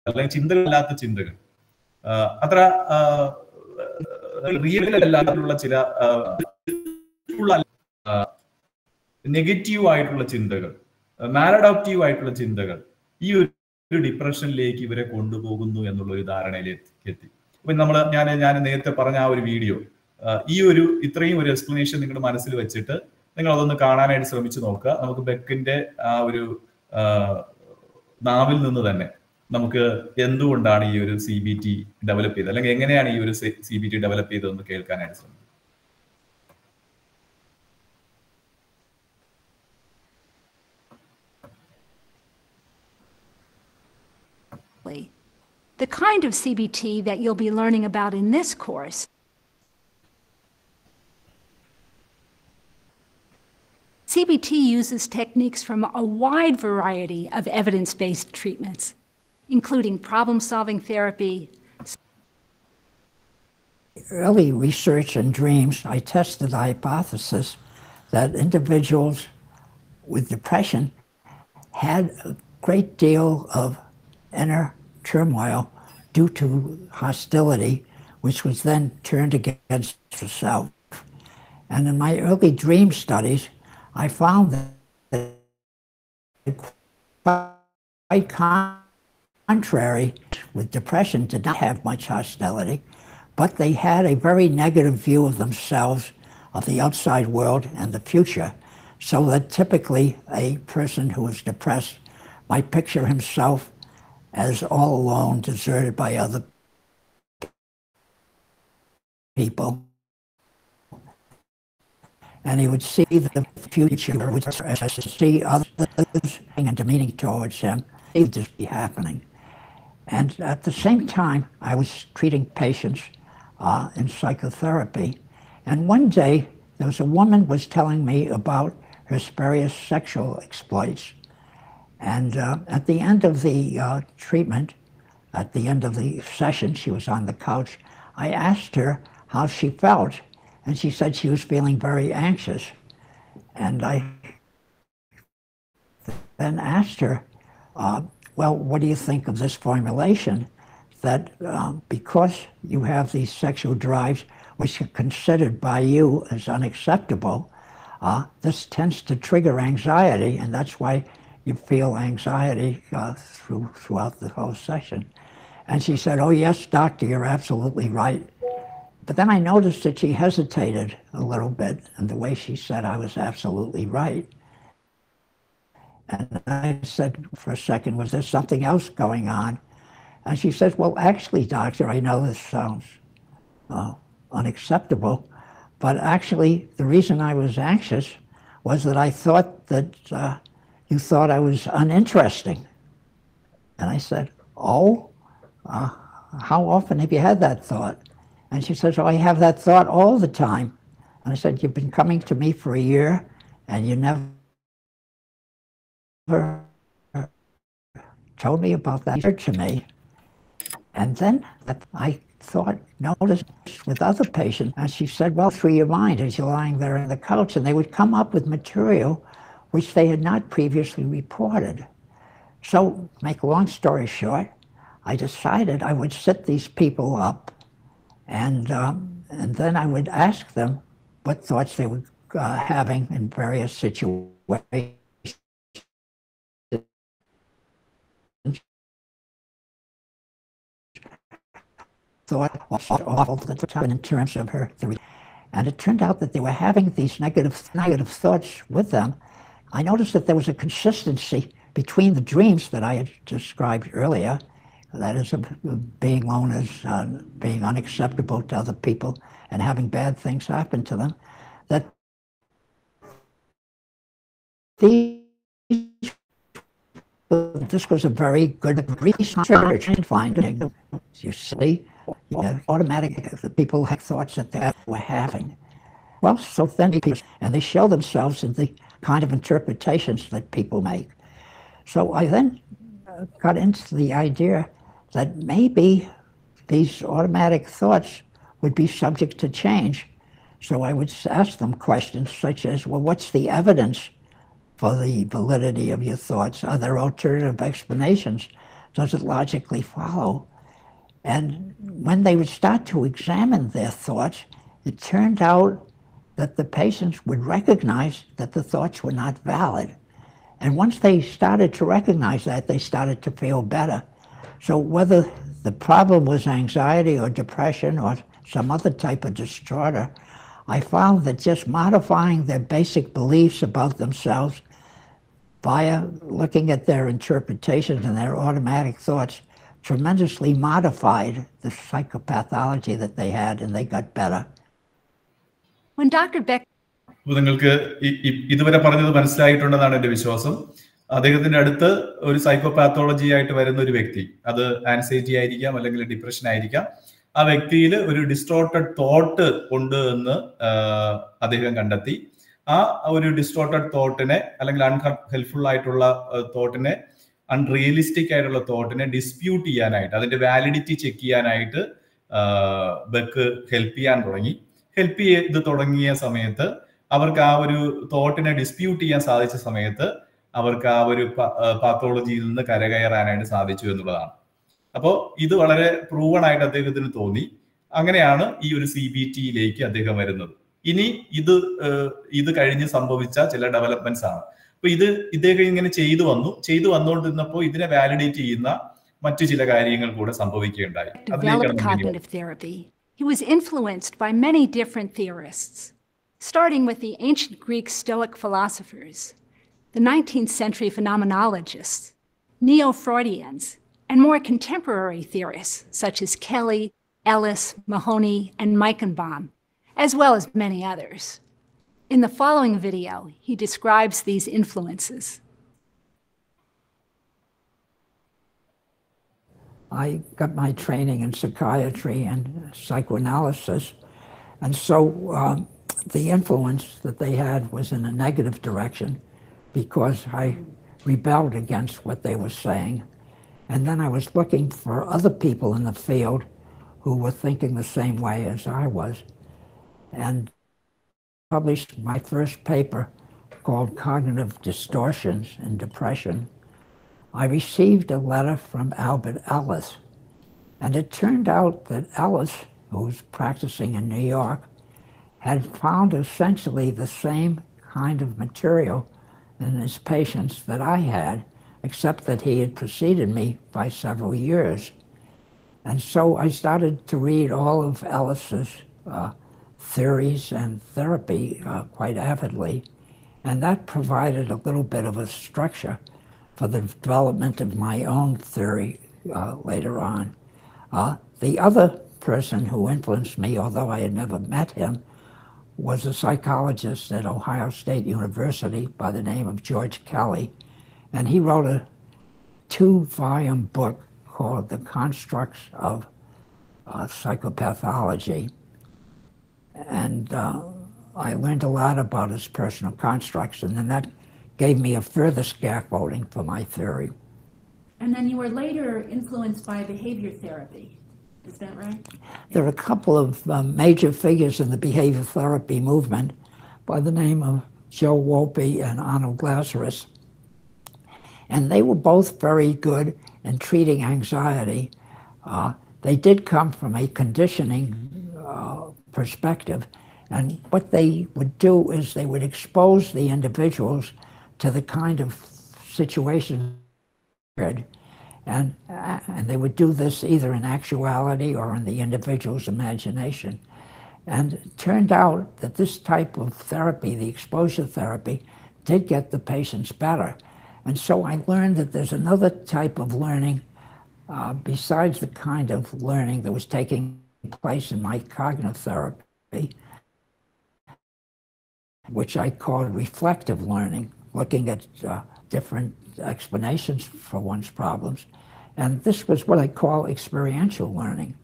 അല്ലെങ്കിൽ ചിന്തകളില്ലാത്ത ചിന്തകൾ. അത്ര റിയൽ ചില നെഗറ്റീവ് ആയിട്ടുള്ള ചിന്തകൾ മാലഡോപ്റ്റീവ് ആയിട്ടുള്ള ചിന്തകൾ ഈ ഒരു ഡിപ്രഷനിലേക്ക് ഇവരെ കൊണ്ടുപോകുന്നു എന്നുള്ള ഒരു ധാരണയിലേക്ക് എത്തി. അപ്പൊ നമ്മൾ ഞാൻ ഞാൻ നേരത്തെ പറഞ്ഞ ആ ഒരു വീഡിയോ ഈ ഒരു ഇത്രയും ഒരു എക്സ്പ്ലനേഷൻ നിങ്ങളുടെ മനസ്സിൽ വെച്ചിട്ട് നിങ്ങൾ അതൊന്ന് കാണാനായിട്ട് ശ്രമിച്ചു നോക്കുക. നമുക്ക് ബെക്കിന്റെ ആ ഒരു നാവിൽ നിന്ന് തന്നെ നമുക്ക് എന്തുകൊണ്ടാണ് ഈ ഒരു സി ബി ടി ഡെവലപ്പ് ചെയ്തത് അല്ലെങ്കിൽ എങ്ങനെയാണ് ഈ ഒരു സി ബി ടി ഡെവലപ്പ് ചെയ്തതെന്ന് കേൾക്കാനായിട്ട് ശ്രമിക്കും The kind of CBT that you'll be learning about in this course CBT uses techniques from a wide variety of evidence-based treatments, including problem-solving therapy, early research in dreams, I tested the hypothesis that individuals with depression had a great deal of inner turmoil due to hostility, which was then turned against the self. And in my early dream studies, I found that quite contrary with depression did not have much hostility, but they had a very negative view of themselves, of the outside world and the future, so that typically a person who is depressed might picture himself as all alone, deserted by other people. And he would see the future, would see others and demeaning towards him. It would just be happening. And at the same time, I was treating patients uh, in psychotherapy. And one day, there was a woman was telling me about her spurious sexual exploits. And uh, at the end of the uh, treatment, at the end of the session, she was on the couch. I asked her how she felt, and she said she was feeling very anxious. And I then asked her, uh, well, what do you think of this formulation? That um, because you have these sexual drives, which are considered by you as unacceptable, uh, this tends to trigger anxiety, and that's why you feel anxiety uh, through, throughout the whole session. And she said, oh, yes, doctor, you're absolutely right. But then I noticed that she hesitated a little bit, and the way she said I was absolutely right. And I said for a second, was there something else going on? And she says, well, actually, doctor, I know this sounds uh, unacceptable, but actually, the reason I was anxious was that I thought that uh, you thought I was uninteresting. And I said, oh, uh, how often have you had that thought? And she says, oh, I have that thought all the time. And I said, you've been coming to me for a year and you never told me about that to me. And then I thought, noticed with other patients, and she said, well, through your mind as you're lying there on the couch, and they would come up with material which they had not previously reported. So, make a long story short, I decided I would set these people up, and um, and then I would ask them what thoughts they were uh, having in various situations thought awful the time in terms of her theory. And it turned out that they were having these negative, negative thoughts with them. I noticed that there was a consistency between the dreams that I had described earlier, that is, of being known as uh, being unacceptable to other people and having bad things happen to them, that these this was a very good research finding. You see, you know, automatic the people have thoughts that they were having. Well, so then people, and they show themselves in the kind of interpretations that people make. So I then uh, got into the idea that maybe these automatic thoughts would be subject to change. So I would ask them questions such as, well, what's the evidence for the validity of your thoughts? Are there alternative explanations? Does it logically follow? And when they would start to examine their thoughts, it turned out that the patients would recognize that the thoughts were not valid. And once they started to recognize that, they started to feel better. So whether the problem was anxiety or depression or some other type of disorder, I found that just modifying their basic beliefs about themselves via looking at their interpretations and their automatic thoughts tremendously modified the psychopathology that they had and they got better. When Dr. Beck നിങ്ങൾക്ക് ഇതുവരെ പറഞ്ഞത് മനസ്സിലായിട്ടുണ്ടെന്നാണ് എന്റെ വിശ്വാസം അദ്ദേഹത്തിന്റെ അടുത്ത് ഒരു psychopathology ആയിട്ട് വരുന്ന ഒരു വ്യക്തി അത് ആൻസൈറ്റി ആയിരിക്കാം അല്ലെങ്കിൽ ഡിപ്രഷൻ ആയിരിക്കാം ആ വ്യക്തിയിൽ ഒരു ഡിസ്ട്രോട്ടഡ് തോട്ട് ഉണ്ട് എന്ന് അദ്ദേഹം കണ്ടെത്തി ആ ഒരു ഡിസ്ട്രോട്ടഡ് തോട്ടിനെ അല്ലെങ്കിൽ അൺഹെൽപ്ഫുൾ ആയിട്ടുള്ള തോട്ടിനെ അൺറിയലിസ്റ്റിക് ആയിട്ടുള്ള തോട്ടിനെ ഡിസ്പ്യൂട്ട് ചെയ്യാനായിട്ട് അതിന്റെ വാലിഡിറ്റി ചെക്ക് ചെയ്യാനായിട്ട് ബക്ക് ഹെൽപ്പ് ചെയ്യാൻ തുടങ്ങി. ഹെൽപ്പ് ചെയ്ത് തുടങ്ങിയ സമയത്ത് അവർക്ക് ആ ഒരു തോട്ടിനെ ഡിസ്പ്യൂട്ട് ചെയ്യാൻ സാധിച്ച സമയത്ത് അവർക്ക് ആ ഒരു പാത്തോളജിയിൽ നിന്ന് കരകയറാനായിട്ട് സാധിച്ചു എന്നുള്ളതാണ്. അപ്പോൾ ഇത് വളരെ പ്രൂവൺ ആയിട്ട് അദ്ദേഹത്തിന് തോന്നി. അങ്ങനെയാണ് ഈ ഒരു സി ബി ടിയിലേക്ക് അദ്ദേഹം വരുന്നത്. ഇനി ഇത് ഇത് കഴിഞ്ഞ് സംഭവിച്ച ചില ഡെവലപ്മെന്റ്സ് ആണ്. അപ്പൊ ഇത് ഇദ്ദേഹം ഇങ്ങനെ ചെയ്തു വന്നു ചെയ്തു വന്നുകൊണ്ടിരുന്നപ്പോൾ ഇതിനെ വാലിഡേറ്റ് ചെയ്യുന്ന മറ്റു ചില കാര്യങ്ങൾ കൂടെ സംഭവിക്കുകയുണ്ടായി അതിലേക്കാണ് developed നമ്മൾ ഇനി cognitive therapy, he was influenced by many different theorists, starting with the ancient Greek Stoic philosophers, the 19th century phenomenologists, neo Freudians, and more contemporary theorists such as Kelly, Ellis, Mahoney, and Meichenbaum, as well as many others. In the following video, he describes these influences. I got my training in psychiatry and psychoanalysis, and so um, the influence that they had was in a negative direction because I rebelled against what they were saying. And then I was looking for other people in the field who were thinking the same way as I was, and published my first paper called Cognitive Distortions in Depression. I received a letter from Albert Ellis, and it turned out that Ellis, who was practicing in New York, had found essentially the same kind of material in his patients that I had, except that he had preceded me by several years. And so I started to read all of Ellis's uh, theories and therapy uh, quite avidly, and that provided a little bit of a structure for the development of my own theory uh, later on. Uh, the other person who influenced me, although I had never met him, was a psychologist at Ohio State University by the name of George Kelly, and he wrote a two-volume book called The Constructs of uh, Psychopathology. And uh, I learned a lot about his personal constructs, and then that gave me a further scaffolding for my theory. And then you were later influenced by behavior therapy. Is that right? There are a couple of uh, major figures in the behavior therapy movement by the name of Joe Wolpe and Arnold Lazarus. And they were both very good in treating anxiety. Uh, they did come from a conditioning perspective. And what they would do is they would expose the individuals to the kind of situation and, uh, and they would do this either in actuality or in the individual's imagination. And it turned out that this type of therapy, the exposure therapy, did get the patients better. And so I learned that there's another type of learning uh, besides the kind of learning that was taking place in my cognitive therapy, which I called reflective learning, looking at uh, different explanations for one's problems. And this was what I call experiential learning,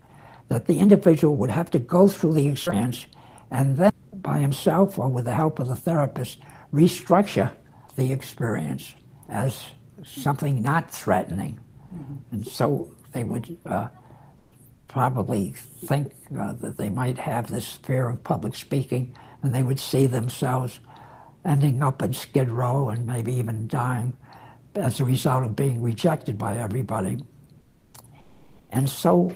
that the individual would have to go through the experience and then by himself or with the help of the therapist, restructure the experience as something not threatening. Mm-hmm. And so they would uh, probably think uh, that they might have this fear of public speaking and they would see themselves ending up in Skid Row and maybe even dying as a result of being rejected by everybody. And so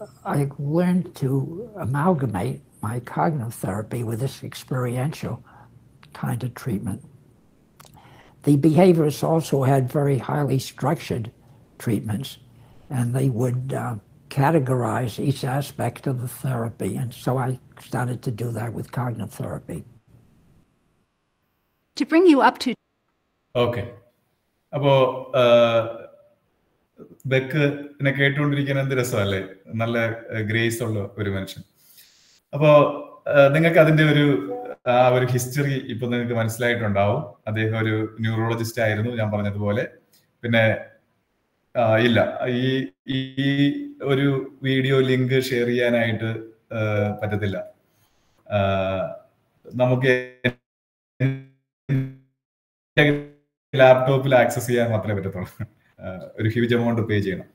uh, I learned to amalgamate my cognitive therapy with this experiential kind of treatment. The behaviorists also had very highly structured treatments, and they would uh, categorize each aspect of the therapy. And so I started to do that with cognitive therapy. To bring you up to Okay. അപ്പോ ബെക്കിനെ കേട്ടുകൊണ്ടിരിക്കാൻ എന്ത് രസമല്ലേ നല്ല grace ഉള്ള ഒരു മനുഷ്യൻ അപ്പോ നിങ്ങൾക്ക് അതിന്റെ ഒരു ആ ഒരു ഹിസ്റ്ററി ഇപ്പൊ നിങ്ങൾക്ക് മനസ്സിലായിട്ടുണ്ടാവും അദ്ദേഹം ഒരു ന്യൂറോളജിസ്റ്റ് ആയിരുന്നു ഞാൻ പറഞ്ഞതുപോലെ പിന്നെ ഇല്ല. ഈ ഈ ഒരു വീഡിയോ ലിങ്ക് ഷെയർ ചെയ്യാനായിട്ട് പറ്റത്തില്ല. നമുക്ക് ലാപ്ടോപ്പിൽ ആക്സസ് ചെയ്യാൻ മാത്രമേ പറ്റത്തുള്ളൂ. ഒരു ഹ്യൂജ് എമൗണ്ട് പേ ചെയ്യണം.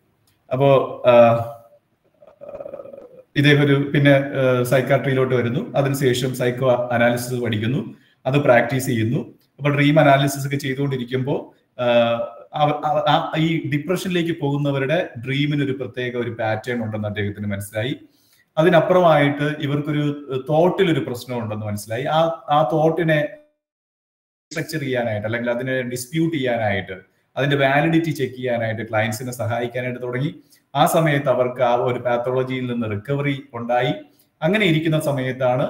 അപ്പോ ഇദ്ദേഹം ഒരു പിന്നെ സൈക്കാട്രിയിലോട്ട് വരുന്നു. അതിനുശേഷം സൈക്കോ അനാലിസിസ് പഠിക്കുന്നു. അത് പ്രാക്ടീസ് ചെയ്യുന്നു. അപ്പോൾ ഡ്രീം അനാലിസിസ് ഒക്കെ ചെയ്തുകൊണ്ടിരിക്കുമ്പോൾ ഈ ഡിപ്രഷനിലേക്ക് പോകുന്നവരുടെ ഡ്രീമിന് ഒരു പ്രത്യേക ഒരു പാറ്റേൺ ഉണ്ടെന്ന് അദ്ദേഹത്തിന് മനസ്സിലായി. അതിനപ്പുറമായിട്ട് ഇവർക്കൊരു തോട്ടിൽ ഒരു പ്രശ്നം ഉണ്ടെന്ന് മനസ്സിലായി. ആ ആ തോട്ടിനെ സ്ട്രക്ചർ ചെയ്യാനായിട്ട് അല്ലെങ്കിൽ അതിനെ ഡിസ്പ്യൂട്ട് ചെയ്യാനായിട്ട് അതിന്റെ വാലിഡിറ്റി ചെക്ക് ചെയ്യാനായിട്ട് ക്ലയൻസിനെ സഹായിക്കാനായിട്ട് തുടങ്ങി. ആ സമയത്ത് അവർക്ക് ആ ഒരു പാത്തോളജിയിൽ നിന്ന് റിക്കവറി ഉണ്ടായി. അങ്ങനെ ഇരിക്കുന്ന സമയത്താണ്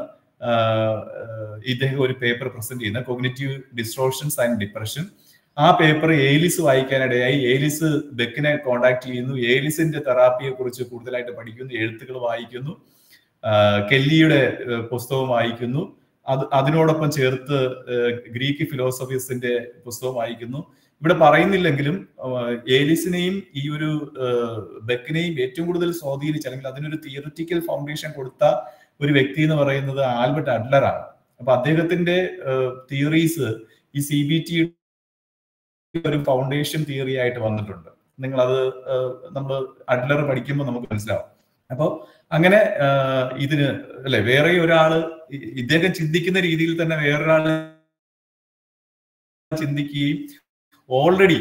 ഇദ്ദേഹം ഒരു പേപ്പർ പ്രസന്റ് ചെയ്യുന്നത് കോഗ്നേറ്റീവ് ഡിസ്ട്രോഷൻസ് ആൻഡ് ഡിപ്രഷൻ. ആ പേപ്പർ ഏലിസ് വായിക്കാനിടയായി. ഏലിസ് ബെക്കിനെ കോണ്ടാക്ട് ചെയ്യുന്നു. ഏലിസിന്റെ തെറാപ്പിയെ കുറിച്ച് കൂടുതലായിട്ട് പഠിക്കുന്നു. എഴുത്തുകൾ വായിക്കുന്നു. കെല്ലിയുടെ പുസ്തകം വായിക്കുന്നു. അത് അതിനോടൊപ്പം ചേർത്ത് ഗ്രീക്ക് ഫിലോസഫീസിന്റെ പുസ്തകം വായിക്കുന്നു. ഇവിടെ പറയുന്നില്ലെങ്കിലും ഏലിസിനെയും ഈ ഒരു ബെക്കിനെയും ഏറ്റവും കൂടുതൽ സ്വാധീനിച്ച അല്ലെങ്കിൽ അതിനൊരു തിയറിറ്റിക്കൽ ഫൗണ്ടേഷൻ കൊടുത്ത ഒരു വ്യക്തി എന്ന് പറയുന്നത് ആൽബർട്ട് അഡ്ലറാണ്. അപ്പൊ അദ്ദേഹത്തിന്റെ തിയറീസ് ഈ സി ബി ടി ഒരു ഫൗണ്ടേഷൻ തിയറി ആയിട്ട് വന്നിട്ടുണ്ട്. നിങ്ങൾ അത് നമ്മൾ അഡ്ലർ പഠിക്കുമ്പോൾ നമുക്ക് മനസ്സിലാവും. അപ്പോൾ അങ്ങനെ ഇതിന് അല്ലെ വേറെ ഒരാൾ ഇദ്ദേഹം ചിന്തിക്കുന്ന രീതിയിൽ തന്നെ വേറൊരാൾ ചിന്തിക്കുകയും ഓൾറെഡി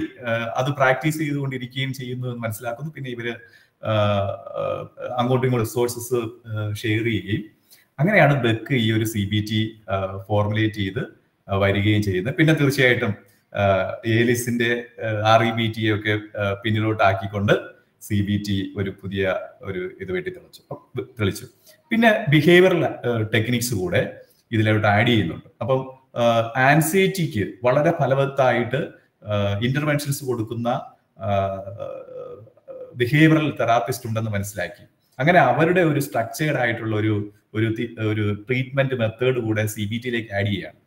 അത് പ്രാക്ടീസ് ചെയ്തുകൊണ്ടിരിക്കുകയും ചെയ്യുന്നു എന്ന് മനസ്സിലാക്കുന്നു. പിന്നെ ഇവർ അങ്ങോട്ടും ഇങ്ങോട്ടും റിസോഴ്സസ് ഷെയർ ചെയ്യുകയും അങ്ങനെയാണ് ബെക്ക് ഈ ഒരു സി ബി ടി ഫോർമുലേറ്റ് ചെയ്ത് വരികയും ചെയ്യുന്നത്. പിന്നെ തീർച്ചയായിട്ടും ഏലിസിന്റെ ആർ ഇ ബി ടി ഒക്കെ പിന്നിലോട്ടാക്കിക്കൊണ്ട് സി ബി ടി ഒരു പുതിയ ഒരു ഇത് വേണ്ടി തെളിച്ചു തെളിച്ചു. പിന്നെ ബിഹേവിയറൽ ടെക്നിക്സ് കൂടെ ഇതിലോട്ട് ആഡ് ചെയ്യുന്നുണ്ട്. അപ്പം ആൻസൈറ്റിക്ക് വളരെ ഫലവത്തായിട്ട് ഇന്റർവെൻഷൻസ് കൊടുക്കുന്ന ബിഹേവിയറൽ തെറാപ്പിസ്റ്റ് ഉണ്ടെന്ന് മനസ്സിലാക്കി. അങ്ങനെ അവരുടെ ഒരു സ്ട്രക്ചേർഡ് ആയിട്ടുള്ള ഒരു ഒരു ഒരു ട്രീറ്റ്മെന്റ് മെത്തേഡ് കൂടെ സി ബി ടിയിലേക്ക് ആഡ് ചെയ്യുകയാണ്.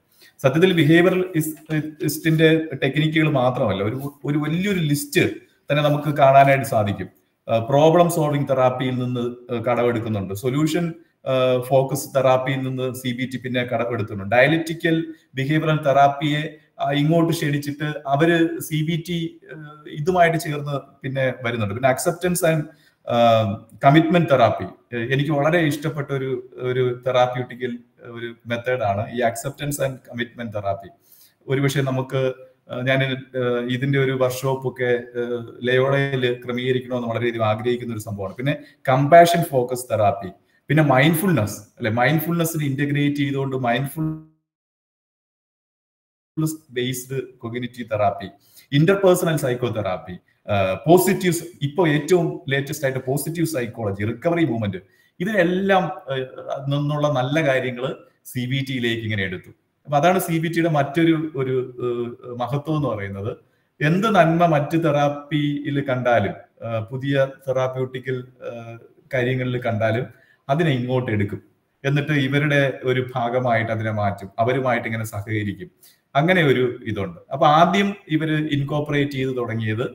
സത്യത്തിൽ ബിഹേവിയറലിസ്റ്റിന്റെ ടെക്നിക്കുകൾ മാത്രമല്ല ഒരു ഒരു വലിയൊരു ലിസ്റ്റ് തന്നെ നമുക്ക് കാണാനായിട്ട് സാധിക്കും. പ്രോബ്ലം സോൾവിംഗ് തെറാപ്പിയിൽ നിന്ന് കടമെടുക്കുന്നുണ്ട്. സൊല്യൂഷൻ ഫോക്കസ് തെറാപ്പിയിൽ നിന്ന് സി ബി ടി പിന്നെ കടമെടുക്കുന്നുണ്ട്. ഡയലറ്റിക്കൽ ബിഹേവിയറൽ തെറാപ്പിയെ ഇങ്ങോട്ട് ക്ഷണിച്ചിട്ട് അവർ സി ബി ടി ഇതുമായിട്ട് ചേർന്ന് പിന്നെ വരുന്നുണ്ട്. പിന്നെ അക്സെപ്റ്റൻസ് ആൻഡ് കമ്മിറ്റ്മെന്റ് തെറാപ്പി എനിക്ക് വളരെ ഇഷ്ടപ്പെട്ട ഒരു ഒരു തെറാപ്യൂട്ടിക്കൽ ഒരു മെത്തേഡാണ് ഈ അക്സെപ്റ്റൻസ് ആൻഡ് കമ്മിറ്റ്മെന്റ് തെറാപ്പി ഒരുപക്ഷെ നമുക്ക് ഞാൻ ഇതിന്റെ ഒരു വർക്ക്ഷോപ്പ് ഒക്കെ ലയോളയിൽ ക്രമീകരിക്കണമെന്ന് വളരെയധികം ആഗ്രഹിക്കുന്ന ഒരു സംഭവമാണ്. പിന്നെ കമ്പാഷൻ ഫോക്കസ് തെറാപ്പി പിന്നെ മൈൻഡ്ഫുൾനെസ് അല്ലെ മൈൻഡ്ഫുൾനെസ്സിന് ഇന്റഗ്രേറ്റ് ചെയ്തുകൊണ്ട് mindful based cognitive therapy interpersonal psycho therapy positive ഇപ്പോൾ ഏറ്റവും ലേറ്റസ്റ്റ് ആയിട്ട് പോസിറ്റീവ് സൈക്കോളജി റിക്കവറി മൂവ്മെന്റ് ഇതിനെല്ലാം നിന്നുള്ള നല്ല കാര്യങ്ങൾ സി ബി ടിയിലേക്ക് ഇങ്ങനെ എടുത്തു. അപ്പൊ അതാണ് സി ബി ടിയുടെ മറ്റൊരു ഒരു മഹത്വം എന്ന് പറയുന്നത്. എന്ത് നന്മ മറ്റ് തെറാപ്പിയിൽ കണ്ടാലും പുതിയ തെറാപ്യൂട്ടിക്കൽ കാര്യങ്ങളിൽ കണ്ടാലും അതിനെ ഇങ്ങോട്ട് എടുക്കും. എന്നിട്ട് ഇവരുടെ ഒരു ഭാഗമായിട്ട് അതിനെ മാറ്റും. അവരുമായിട്ട് ഇങ്ങനെ സഹകരിക്കും. അങ്ങനെ ഒരു ഇതുണ്ട്. അപ്പൊ ആദ്യം ഇവർ ഇൻകോപ്പറേറ്റ് ചെയ്ത് തുടങ്ങിയത്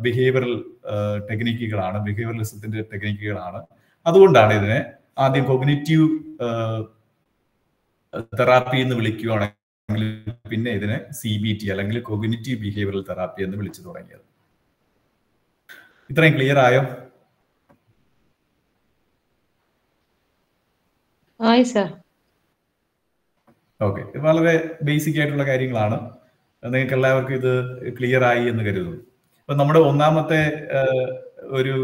ബിഹേവിയറൽ ടെക്നിക്കുകളാണ് ബിഹേവിയറലിസത്തിന്റെ ടെക്നിക്കുകളാണ് അതുകൊണ്ടാണ് ഇതിനെ ആദ്യം കോഗ്നിറ്റീവ് തെറാപ്പി എന്ന് വിളിക്കുകയാണെങ്കിൽ പിന്നെ ഇതിനെ സി ബി ടി അല്ലെങ്കിൽ കോഗ്നിറ്റീവ് ബിഹേവിയറൽ തെറാപ്പി എന്ന് വിളിച്ചു തുടങ്ങിയത്. ഇത്രയും ക്ലിയർ ആയോ? ഓക്കെ. വളരെ ബേസിക് ആയിട്ടുള്ള കാര്യങ്ങളാണ്. നിങ്ങൾക്ക് എല്ലാവർക്കും ഇത് ക്ലിയർ ആയി എന്ന് കരുതുന്നു. അപ്പൊ നമ്മുടെ ഒന്നാമത്തെ ഒരു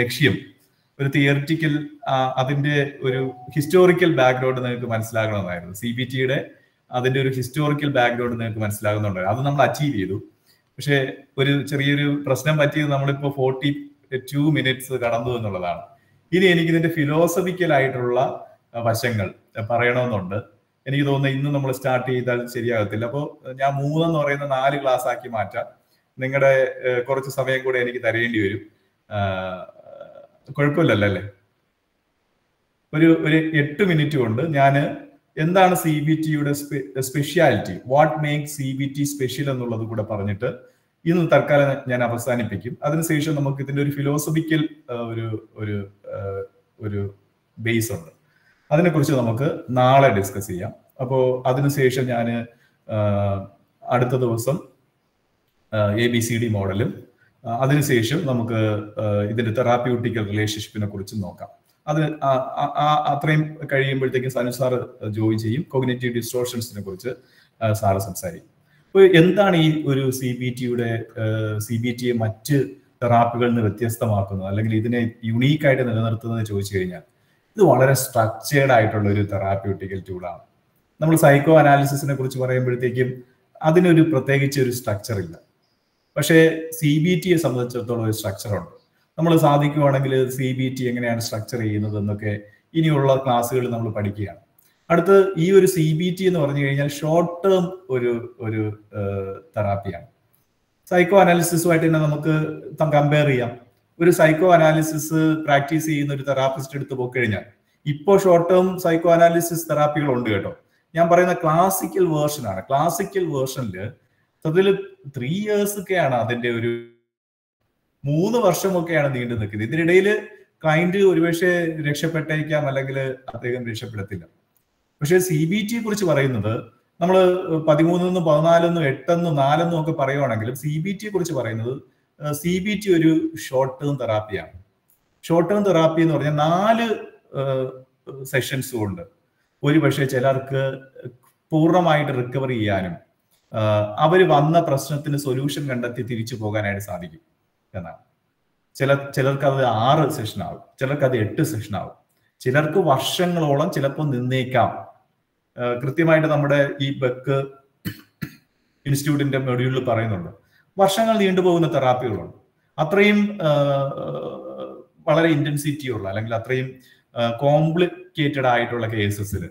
ലക്ഷ്യം ഒരു തിയറിറ്റിക്കൽ അതിന്റെ ഒരു ഹിസ്റ്റോറിക്കൽ ബാക്ക്ഗ്രൗണ്ട് നിങ്ങൾക്ക് മനസ്സിലാകണമെന്നായിരുന്നു. സി ബി ടിയുടെ അതിന്റെ ഒരു ഹിസ്റ്റോറിക്കൽ ബാക്ക്ഗ്രൗണ്ട് നിങ്ങൾക്ക് മനസ്സിലാകുന്നുണ്ട് അത് നമ്മൾ അച്ചീവ് ചെയ്തു. പക്ഷേ ഒരു ചെറിയൊരു പ്രശ്നം പറ്റിയത് നമ്മളിപ്പോ ഫോർട്ടി ടു മിനിറ്റ്സ് കടന്നു എന്നുള്ളതാണ്. ഇനി എനിക്ക് ഇതിന്റെ ഫിലോസഫിക്കൽ ആയിട്ടുള്ള വശങ്ങൾ പറയണമെന്നുണ്ട്. എനിക്ക് തോന്നുന്നു ഇന്ന് നമ്മൾ സ്റ്റാർട്ട് ചെയ്താൽ ശരിയാകത്തില്ല. അപ്പോൾ ഞാൻ മൂന്നെന്ന് പറയുന്ന നാല് ക്ലാസ് ആക്കി മാറ്റാം. നിങ്ങളുടെ കുറച്ച് സമയം കൂടെ എനിക്ക് തരേണ്ടി വരും. കുഴപ്പമില്ലല്ലോ അല്ലേ? ഒരു ഒരു എട്ട് മിനിറ്റ് കൊണ്ട് ഞാൻ എന്താണ് സി ബി ടിയുടെ speciality what make C B T special എന്നുള്ളത് കൂടെ പറഞ്ഞിട്ട് ഇന്ന് തൽക്കാലം ഞാൻ അവസാനിപ്പിക്കും. അതിനുശേഷം നമുക്ക് ഇതിന്റെ ഒരു ഫിലോസഫിക്കൽ ഒരു ഒരു ഒരു ബേസ് ഉണ്ട്. അതിനെക്കുറിച്ച് നമുക്ക് നാളെ ഡിസ്കസ് ചെയ്യാം. അപ്പോൾ അതിനുശേഷം ഞാൻ അടുത്ത ദിവസം എ ബി സി ഡി മോഡലും അതിനുശേഷം നമുക്ക് ഇതിന്റെ തെറാപ്യൂട്ടിക്കൽ റിലേഷൻഷിപ്പിനെ കുറിച്ച് നോക്കാം. അത് അത്രയും കഴിയുമ്പോഴത്തേക്കും സനു സാറ് ജോയിൻ ചെയ്യും. കോഗ്നേറ്റീവ് ഡിസ്ട്രോഷൻസിനെ കുറിച്ച് സാറ് സംസാരിക്കും. അപ്പോൾ എന്താണ് ഈ ഒരു സി ബി ടിയുടെ സി ബി ടിയെ മറ്റ് തെറാപ്പികളിൽ നിന്ന് വ്യത്യസ്തമാക്കുന്നത്? അല്ലെങ്കിൽ ഇതിനെ യുണീക്കായിട്ട് നിലനിർത്തുന്നത് ചോദിച്ചു കഴിഞ്ഞാൽ ഇത് വളരെ സ്ട്രക്ചേർഡ് ആയിട്ടുള്ള ഒരു തെറാപ്യൂട്ടിക്കൽ ടൂളാണ് നമ്മൾ സൈക്കോ അനാലിസിസിനെ കുറിച്ച് പറയുമ്പോഴത്തേക്കും അതിനൊരു പ്രത്യേകിച്ച് ഒരു സ്ട്രക്ചർ ഇല്ല. പക്ഷേ സി ബി ടിയെ സംബന്ധിച്ചിടത്തോളം ഒരു സ്ട്രക്ചർ ഉണ്ട്. നമ്മൾ സാധിക്കുവാണെങ്കിൽ സി ബി ടി എങ്ങനെയാണ് സ്ട്രക്ചർ ചെയ്യുന്നത് എന്നൊക്കെ ഇനിയുള്ള ക്ലാസ്സുകളിൽ നമ്മൾ പഠിക്കുകയാണ്. അടുത്ത് ഈ ഒരു സി ബി ടി എന്ന് പറഞ്ഞു കഴിഞ്ഞാൽ ഷോർട്ട് ടേം ഒരു ഒരു തെറാപ്പിയാണ് സൈക്കോ അനാലിസിസുമായിട്ട് തന്നെ നമുക്ക് കമ്പയർ ചെയ്യാം. ഒരു സൈക്കോ അനാലിസിസ് പ്രാക്ടീസ് ചെയ്യുന്ന ഒരു തെറാപ്പിസ്റ്റ് എടുത്ത് പോയി കഴിഞ്ഞാൽ ഇപ്പോൾ ഷോർട്ട് ടേം സൈക്കോ അനാലിസിസ് തെറാപ്പികൾ ഉണ്ട് കേട്ടോ. ഞാൻ പറയുന്ന ക്ലാസിക്കൽ വേർഷനാണ് ക്ലാസിക്കൽ വേർഷനിൽ അതിൽ ത്രീ ഇയേഴ്സ് ഒക്കെയാണ് അതിന്റെ ഒരു മൂന്ന് വർഷമൊക്കെയാണ് നീണ്ടു നിൽക്കുന്നത്. ഇതിനിടയിൽ ക്ലയന്റ് ഒരുപക്ഷെ രക്ഷപ്പെട്ടേക്കാം അല്ലെങ്കിൽ അദ്ദേഹം രക്ഷപ്പെടത്തില്ല. പക്ഷെ സി ബി ടിയെ കുറിച്ച് പറയുന്നത് നമ്മൾ പതിമൂന്നെന്നും പതിനാലെന്നും എട്ടെന്നും നാലെന്നും ഒക്കെ പറയുവാണെങ്കിലും സി ബി ടിയെ കുറിച്ച് പറയുന്നത് സി ബി ടി ഒരു ഷോർട്ട് ടേം തെറാപ്പിയാണ് ഷോർട്ട് ടേം തെറാപ്പി എന്ന് പറഞ്ഞാൽ നാല് സെഷൻസും ഉണ്ട്. ഒരു പക്ഷേ ചിലർക്ക് പൂർണമായിട്ട് റിക്കവർ ചെയ്യാനും അവർ വന്ന പ്രശ്നത്തിന് സൊല്യൂഷൻ കണ്ടെത്തി തിരിച്ചു പോകാനായിട്ട് സാധിക്കും എന്നാണ്. ചില ചിലർക്ക് അത് ആറ് സെഷൻ ആവും ചിലർക്ക് അത് എട്ട് സെഷൻ ആവും. ചിലർക്ക് വർഷങ്ങളോളം ചിലപ്പോൾ നിന്നേക്കാം. കൃത്യമായിട്ട് നമ്മുടെ ഈ ബെക്ക് ഇൻസ്റ്റിറ്റ്യൂട്ടിന്റെ മൊഡ്യൂളിൽ പറയുന്നുണ്ട്. വർഷങ്ങൾ നീണ്ടുപോകുന്ന തെറാപ്പികളുണ്ട്. അത്രയും വളരെ ഇന്റൻസിറ്റി ഉള്ള അല്ലെങ്കിൽ അത്രയും കോംപ്ലിക്കേറ്റഡ് ആയിട്ടുള്ള കേസസിൽ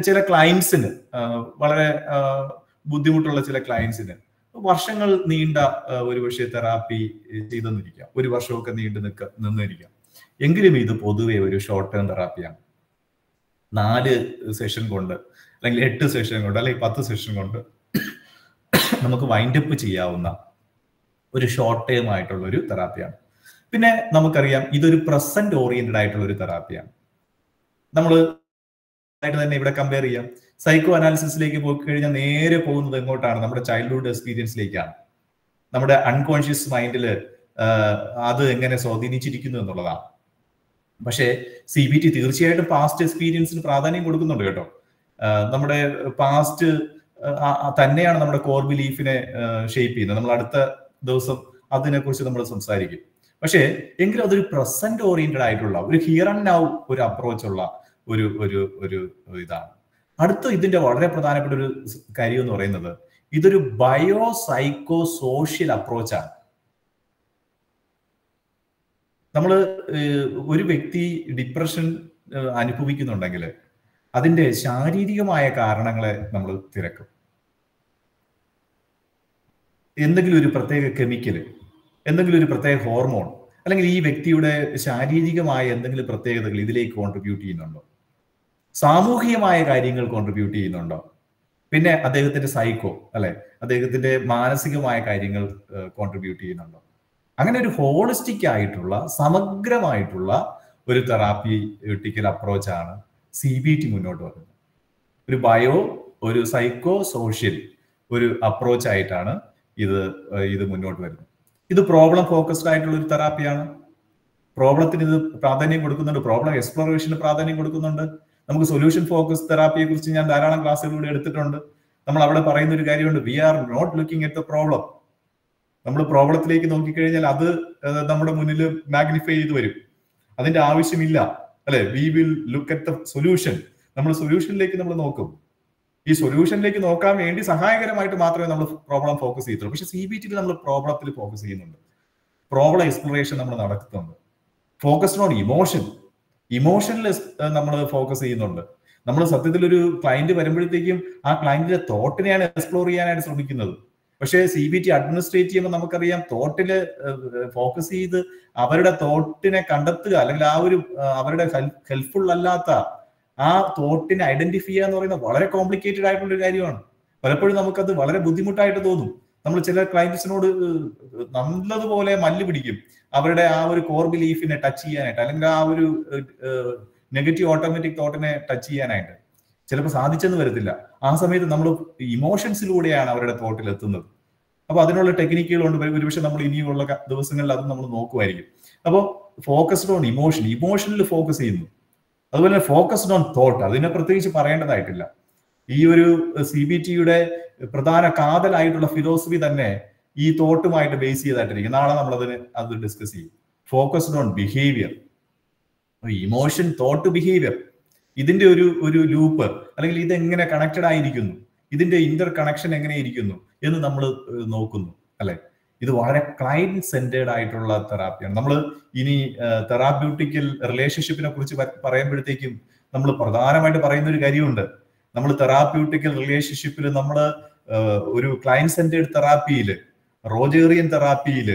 ചില ക്ലയൻസിന് വളരെ ബുദ്ധിമുട്ടുള്ള ചില ക്ലയൻസിന് വർഷങ്ങൾ നീണ്ട ഒരു ഒരുപക്ഷെ തെറാപ്പി ചെയ്തെന്നിരിക്കാം ഒരു വർഷമൊക്കെ നീണ്ടു നിൽക്ക നിന്നിരിക്കാം എങ്കിലും ഇത് പൊതുവെ ഒരു ഷോർട്ട് ടേം തെറാപ്പിയാണ് നാല് സെഷൻ കൊണ്ട് അല്ലെങ്കിൽ എട്ട് സെഷൻ കൊണ്ട് അല്ലെങ്കിൽ പത്ത് സെഷൻ കൊണ്ട് നമുക്ക് വൈൻഡപ്പ് ചെയ്യാവുന്ന ഒരു ഷോർട്ട് ടേം ആയിട്ടുള്ള ഒരു തെറാപ്പിയാണ് പിന്നെ നമുക്കറിയാം ഇതൊരു പ്രസന്റ് ഓറിയന്റഡ് ആയിട്ടുള്ള ഒരു തെറാപ്പിയാണ് നമ്മൾ ആയിട്ട് തന്നെ ഇവിടെ കമ്പയർ ചെയ്യാം. സൈക്കോ അനാലിസിസിലേക്ക് പോയി കഴിഞ്ഞാൽ നേരെ പോകുന്നത് എങ്ങോട്ടാണ്? നമ്മുടെ ചൈൽഡ്ഹുഡ് എക്സ്പീരിയൻസിലേക്കാണ് നമ്മുടെ അൺകോൺഷ്യസ് മൈൻഡിൽ അത് എങ്ങനെ സ്വാധീനിച്ചിരിക്കുന്നു എന്നുള്ളതാണ്. പക്ഷേ സി ബി ടി തീർച്ചയായിട്ടും പാസ്റ്റ് എക്സ്പീരിയൻസിന് പ്രാധാന്യം കൊടുക്കുന്നുണ്ട് കേട്ടോ. നമ്മുടെ പാസ്റ്റ് തന്നെയാണ് നമ്മുടെ കോർ ബിലീഫിനെ ഷേപ്പ് ചെയ്യുന്നത്. നമ്മൾ അടുത്ത ദിവസം അതിനെക്കുറിച്ച് നമ്മൾ സംസാരിക്കും. പക്ഷേ എങ്കിലും അതൊരു പ്രസന്റ് ഓറിയന്റഡ് ആയിട്ടുള്ള ഒരു ഹിയർ ആൻഡ് നൗ ഒരു അപ്രോച്ചുള്ള ഒരു ഒരു ഒരു ഇതാണ്. അടുത്ത ഇതിന്റെ വളരെ പ്രധാനപ്പെട്ട ഒരു കാര്യം എന്ന് പറയുന്നത് ഇതൊരു ബയോ സൈക്കോ സോഷ്യൽ അപ്രോച്ചാണ് നമ്മൾ ഒരു വ്യക്തി ഡിപ്രഷൻ അനുഭവിക്കുന്നുണ്ടെങ്കിൽ അതിന്റെ ശാരീരികമായ കാരണങ്ങളെ നമ്മൾ തിരക്കും. എന്തെങ്കിലും ഒരു പ്രത്യേക കെമിക്കൽ എന്തെങ്കിലും ഒരു പ്രത്യേക ഹോർമോൺ അല്ലെങ്കിൽ ഈ വ്യക്തിയുടെ ശാരീരികമായ എന്തെങ്കിലും പ്രത്യേകതകൾ ഇതിലേക്ക് കോൺട്രിബ്യൂട്ട് ചെയ്യുന്നുണ്ടോ? സാമൂഹികമായ കാര്യങ്ങൾ കോൺട്രിബ്യൂട്ട് ചെയ്യുന്നുണ്ടോ? പിന്നെ അദ്ദേഹത്തിന്റെ സൈക്കോ അല്ലെ? അദ്ദേഹത്തിന്റെ മാനസികമായ കാര്യങ്ങൾ കോൺട്രിബ്യൂട്ട് ചെയ്യുന്നുണ്ടോ? അങ്ങനെ ഒരു ഹോളിസ്റ്റിക് ആയിട്ടുള്ള സമഗ്രമായിട്ടുള്ള ഒരു തെറാപ്പിറ്റിക്കൽ അപ്രോച്ചാണ് സി ബി ടി മുന്നോട്ട് വരുന്നത് ഒരു ബയോ ഒരു സൈക്കോ സോഷ്യൽ ഒരു അപ്രോച്ച് ആയിട്ടാണ് ഇത് ഇത് മുന്നോട്ട് വരുന്നത്. ഇത് പ്രോബ്ലം ഫോക്കസ്ഡ് ആയിട്ടുള്ള ഒരു തെറാപ്പിയാണ് പ്രോബ്ലത്തിന് ഇത് പ്രാധാന്യം കൊടുക്കുന്നുണ്ട്. പ്രോബ്ലം എക്സ്പ്ലോറേഷന് പ്രാധാന്യം കൊടുക്കുന്നുണ്ട്. നമുക്ക് സൊല്യൂഷൻ ഫോക്കസ് തെറാപ്പിയെ കുറിച്ച് ഞാൻ ധാരാളം ക്ലാസ്സുകളിലൂടെ എടുത്തിട്ടുണ്ട്. നമ്മൾ അവിടെ പറയുന്ന ഒരു കാര്യമുണ്ട് we are not looking at the problem നമ്മൾ പ്രോബ്ലത്തിലേക്ക് നോക്കിക്കഴിഞ്ഞാൽ അത് നമ്മുടെ മുന്നിൽ മാഗ്നിഫൈ ചെയ്ത് വരും. അതിന്റെ ആവശ്യമില്ല അല്ലെ? We will look at the solution നമ്മൾ സൊല്യൂഷനിലേക്ക് നമ്മൾ നോക്കും. ഈ സൊല്യൂഷനിലേക്ക് നോക്കാൻ വേണ്ടി സഹായകരമായിട്ട് മാത്രമേ നമ്മൾ പ്രോബ്ലം ഫോക്കസ് ചെയ്യത്തുള്ളൂ. പക്ഷെ സി ബി ടിയിൽ നമ്മൾ പ്രോബ്ലത്തിൽ ഫോക്കസ് ചെയ്യുന്നുണ്ട്. പ്രോബ്ലം എക്സ്പ്ലറേഷൻ നമ്മൾ നടത്തുന്നുണ്ട്. ഫോക്കസ്ഡ് ഓൺ ഇമോഷൻ ഇമോഷനിൽ നമ്മൾ ഫോക്കസ് ചെയ്യുന്നുണ്ട്. നമ്മൾ സത്യത്തിൽ ഒരു ക്ലയന്റ് വരുമ്പോഴത്തേക്കും ആ ക്ലയന്റിന്റെ തോട്ടിനെയാണ് എക്സ്പ്ലോർ ചെയ്യാനായിട്ട് ശ്രമിക്കുന്നത്. പക്ഷേ സി ബി ടി അഡ്മിനിസ്ട്രേറ്റ് ചെയ്യുമ്പോൾ നമുക്കറിയാം തോട്ടിൽ ഫോക്കസ് ചെയ്ത് അവരുടെ തോട്ടിനെ കണ്ടെത്തുക അല്ലെങ്കിൽ ആ ഒരു അവരുടെ ഹെൽപ്ഫുൾ അല്ലാത്ത ആ തോട്ടിനെ ഐഡന്റിഫൈ ചെയ്യുക എന്ന് പറയുന്നത് വളരെ കോംപ്ലിക്കേറ്റഡ് ആയിട്ടുള്ള ഒരു കാര്യമാണ്. പലപ്പോഴും നമുക്കത് വളരെ ബുദ്ധിമുട്ടായിട്ട് തോന്നും. നമ്മൾ ചില ക്ലയന്റ്സിനോട് നല്ലതുപോലെ മല്ല് പിടിക്കും. അവരുടെ ആ ഒരു കോർ ബിലീഫിനെ ടച്ച് ചെയ്യാനായിട്ട് അല്ലെങ്കിൽ ആ ഒരു നെഗറ്റീവ് ഓട്ടോമാറ്റിക് തോട്ടിനെ ടച്ച് ചെയ്യാനായിട്ട് ചിലപ്പോൾ സാധിച്ചെന്ന് വരത്തില്ല. ആ സമയത്ത് നമ്മൾ ഇമോഷൻസിലൂടെയാണ് അവരുടെ തോട്ടിൽ എത്തുന്നത്. അപ്പൊ അതിനുള്ള ടെക്നിക്കുകളുണ്ട് ഒരുപക്ഷെ നമ്മൾ ഇനിയുള്ള ദിവസങ്ങളിൽ അത് നമ്മൾ നോക്കുമായിരിക്കും. അപ്പോൾ ഫോക്കസ്ഡ് ഓൺ ഇമോഷൻ ഇമോഷനിൽ ഫോക്കസ് ചെയ്യുന്നു. അതുപോലെ തന്നെ ഫോക്കസ്ഡ് ഓൺ തോട്ട് അതിനെ പ്രത്യേകിച്ച് പറയേണ്ടതായിട്ടില്ല. ഈ ഒരു സി ബി ടിയുടെ പ്രധാന കാതലായിട്ടുള്ള ഫിലോസഫി തന്നെ ഈ തോട്ടുമായിട്ട് ബേസ് ചെയ്തായിട്ടിരിക്കും. നാളെ നമ്മളതിന് അത് ഡിസ്കസ് ചെയ്യും. Focused on behaviour emotion thought behaviour ഇതിന്റെ ഒരു ഒരു ലൂപ്പ് അല്ലെങ്കിൽ ഇത് എങ്ങനെ കണക്റ്റഡ് ആയിരിക്കുന്നു? ഇതിന്റെ ഇന്റർ കണക്ഷൻ എങ്ങനെ ഇരിക്കുന്നു? എന്ന് നമ്മൾ നോക്കുന്നു അല്ലെ? ഇത് വളരെ ക്ലയന്റ് സെന്റേഡ് ആയിട്ടുള്ള തെറാപ്പിയാണ് നമ്മൾ ഇനി തെറാപ്യൂട്ടിക്കൽ റിലേഷൻഷിപ്പിനെ കുറിച്ച് പറയുമ്പോഴത്തേക്കും നമ്മൾ പ്രധാനമായിട്ട് പറയുന്ന ഒരു കാര്യമുണ്ട് നമ്മൾ തെറാപ്യൂട്ടിക്കൽ റിലേഷൻഷിപ്പിൽ നമ്മൾ ഒരു ക്ലയന്റ് സെന്റേഡ് തെറാപ്പിയിൽ റോജേറിയൻ തെറാപ്പിയിൽ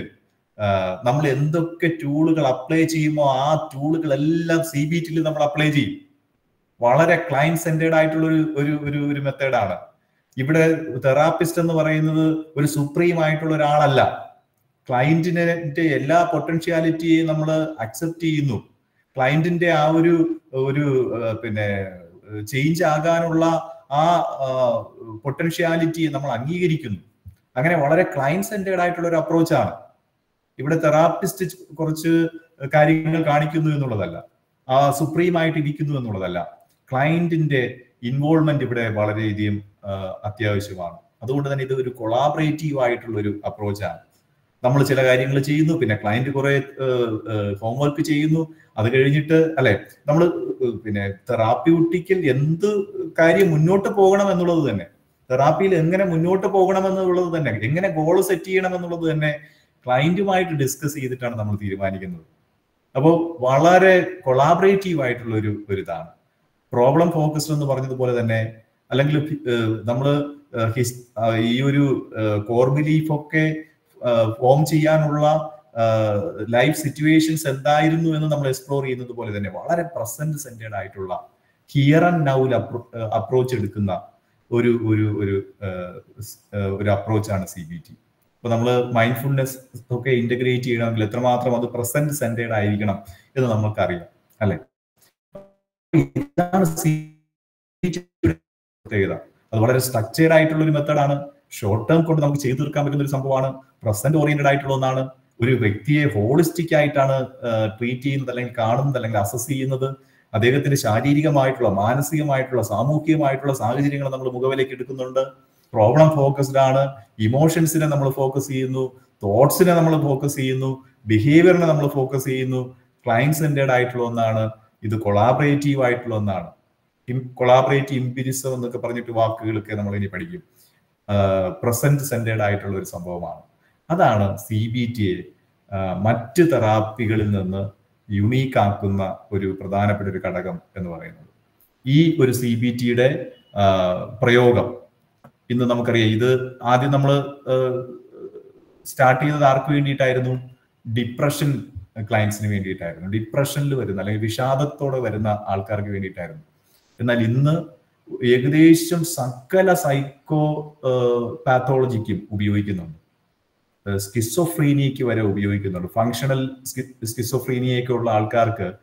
നമ്മൾ എന്തൊക്കെ ടൂളുകൾ അപ്ലൈ ചെയ്യുമോ ആ ടൂളുകളെല്ലാം സി ബി ടിയിൽ നമ്മൾ അപ്ലൈ ചെയ്യും. വളരെ ക്ലയന്റ് സെന്റേഡ് ആയിട്ടുള്ള ഒരു ഒരു ഒരു ഒരു മെത്തേഡാണ്. ഇവിടെ തെറാപ്പിസ്റ്റ് എന്ന് പറയുന്നത് ഒരു സുപ്രീം ആയിട്ടുള്ള ഒരാളല്ല. ക്ലയന്റിനെ എല്ലാ പൊട്ടൻഷ്യാലിറ്റിയെയും നമ്മൾ അക്സെപ്റ്റ് ചെയ്യുന്നു. ക്ലയന്റിന്റെ ആ ഒരു ഒരു പിന്നെ ചേഞ്ച് ആകാനുള്ള ആ പൊട്ടൻഷ്യാലിറ്റിയെ നമ്മൾ അംഗീകരിക്കുന്നു. അങ്ങനെ വളരെ ക്ലയന്റ് സെന്റേഡ് ആയിട്ടുള്ള ഒരു അപ്രോച്ചാണ് ഇവിടെ തെറാപ്പിസ്റ്റ് കുറച്ച് കാര്യങ്ങൾ കാണിക്കുന്നു എന്നുള്ളതല്ല. ആ സുപ്രീം ആയിട്ട് ഇരിക്കുന്നു എന്നുള്ളതല്ല. ക്ലയന്റിന്റെ ഇൻവോൾവ്മെന്റ് ഇവിടെ വളരെയധികം അത്യാവശ്യമാണ്. അതുകൊണ്ട് തന്നെ ഇത് ഒരു കൊളാബറേറ്റീവ് ആയിട്ടുള്ള ഒരു അപ്രോച്ചാണ് നമ്മൾ ചില കാര്യങ്ങൾ ചെയ്യുന്നു പിന്നെ ക്ലയന്റ് കുറെ ഹോംവർക്ക് ചെയ്യുന്നു. അത് കഴിഞ്ഞിട്ട് അല്ലെ നമ്മൾ പിന്നെ തെറാപ്യൂട്ടിക്കൽ എന്ത് കാര്യം മുന്നോട്ട് പോകണം എന്നുള്ളത് തന്നെ. തെറാപ്പിയിൽ എങ്ങനെ മുന്നോട്ട് പോകണമെന്നുള്ളത് തന്നെ എങ്ങനെ ഗോൾ സെറ്റ് ചെയ്യണമെന്നുള്ളത് തന്നെ ക്ലയന്റുമായിട്ട് ഡിസ്കസ് ചെയ്തിട്ടാണ് നമ്മൾ തീരുമാനിക്കുന്നത്. അപ്പോൾ വളരെ കൊളാബറേറ്റീവ് ആയിട്ടുള്ള ഒരു ഒരു ഇതാണ്. പ്രോബ്ലം ഫോക്കസ്ഡ് എന്ന് പറഞ്ഞതുപോലെ തന്നെ അല്ലെങ്കിൽ നമ്മൾ ഈ ഒരു കോർ ബിലീഫ് ഒക്കെ ഫോം ചെയ്യാനുള്ള ലൈഫ് സിറ്റുവേഷൻസ് എന്തായിരുന്നു എന്ന് നമ്മൾ എക്സ്പ്ലോർ ചെയ്യുന്നത് പോലെ തന്നെ വളരെ പ്രസന്റ് സെന്റേഡ് ആയിട്ടുള്ള ഹിയർ ആൻഡ് നൗൽ അപ്രോച്ച് എടുക്കുന്ന ഒരു ഒരു ഒരു ഒരു അപ്രോച്ചാണ് സി ബി ടി ഇപ്പൊ നമ്മൾ മൈൻഡ്ഫുൾനെസ് ഒക്കെ ഇന്റഗ്രേറ്റ് ചെയ്യണമെങ്കിൽ എത്രമാത്രം അത് പ്രസന്റ് സെന്റേഡ് ആയിരിക്കണം എന്ന് നമുക്കറിയാം അല്ലെ? പ്രത്യേകത. അത് വളരെ സ്ട്രക്ചേർഡ് ആയിട്ടുള്ള ഒരു മെത്തേഡാണ് ഷോർട്ട് ടേം കൊണ്ട് നമുക്ക് ചെയ്തു തീർക്കാൻ പറ്റുന്ന ഒരു സംഭവമാണ്. പ്രസന്റ് ഓറിയന്റഡ് ആയിട്ടുള്ള ഒന്നാണ്. ഒരു വ്യക്തിയെ ഹോളിസ്റ്റിക് ആയിട്ടാണ് ട്രീറ്റ് ചെയ്യുന്നത് അല്ലെങ്കിൽ കാണുന്നത് അല്ലെങ്കിൽ അസസ് ചെയ്യുന്നത്. അദ്ദേഹത്തിന്റെ ശാരീരികമായിട്ടുള്ള മാനസികമായിട്ടുള്ള സാമൂഹികമായിട്ടുള്ള സാഹചര്യങ്ങൾ നമ്മൾ മുഖവിലേക്ക് എടുക്കുന്നുണ്ട്. പ്രോബ്ലം ഫോക്കസ്ഡ് ആണ്. ഇമോഷൻസിനെ നമ്മൾ ഫോക്കസ് ചെയ്യുന്നു. തോട്ട്സിനെ നമ്മൾ ഫോക്കസ് ചെയ്യുന്നു. ബിഹേവിയറിനെ നമ്മൾ ഫോക്കസ് ചെയ്യുന്നു. ക്ലയന്റ് സെന്റേഡ് ആയിട്ടുള്ള ഒന്നാണ്. ഇത് കൊളാബറേറ്റീവ് ആയിട്ടുള്ള ഒന്നാണ്. കൊളാബറേറ്റീവ് ഇംപിരിസം എന്നൊക്കെ പറഞ്ഞിട്ട് വാക്കുകളൊക്കെ നമ്മൾ ഇനി പഠിക്കും. പ്രസന്റ് സെന്റേഡ് ആയിട്ടുള്ള ഒരു സംഭവമാണ്. അതാണ് സി ബി ടി മറ്റ് തെറാപ്പികളിൽ നിന്ന് യുണീക്ക് ആക്കുന്ന ഒരു പ്രധാനപ്പെട്ട ഒരു ഘടകം എന്ന് പറയുന്നത്. ഈ ഒരു സി ബി ടിയുടെ പ്രയോഗം ഇന്ന് നമുക്കറിയാം. ഇത് ആദ്യം നമ്മൾ സ്റ്റാർട്ട് ചെയ്തത് ആർക്ക് വേണ്ടിയിട്ടായിരുന്നു? ഡിപ്രഷൻ ക്ലയൻസിന് വേണ്ടിയിട്ടായിരുന്നു. ഡിപ്രഷനിൽ വരുന്ന അല്ലെങ്കിൽ വിഷാദത്തോടെ വരുന്ന ആൾക്കാർക്ക് വേണ്ടിയിട്ടായിരുന്നു. എന്നാൽ ഇന്ന് ഏകദേശം സകല സൈക്കോ പാത്തോളജിക്കും ഉപയോഗിക്കുന്നുണ്ട്. സ്കിസോഫ്രീനിയയ്ക്ക് വരെ ഉപയോഗിക്കുന്നുണ്ട്. ഫങ്ഷണൽ സ്കിസോഫ്രീനിയൊക്കെ ഉള്ള ആൾക്കാർക്ക്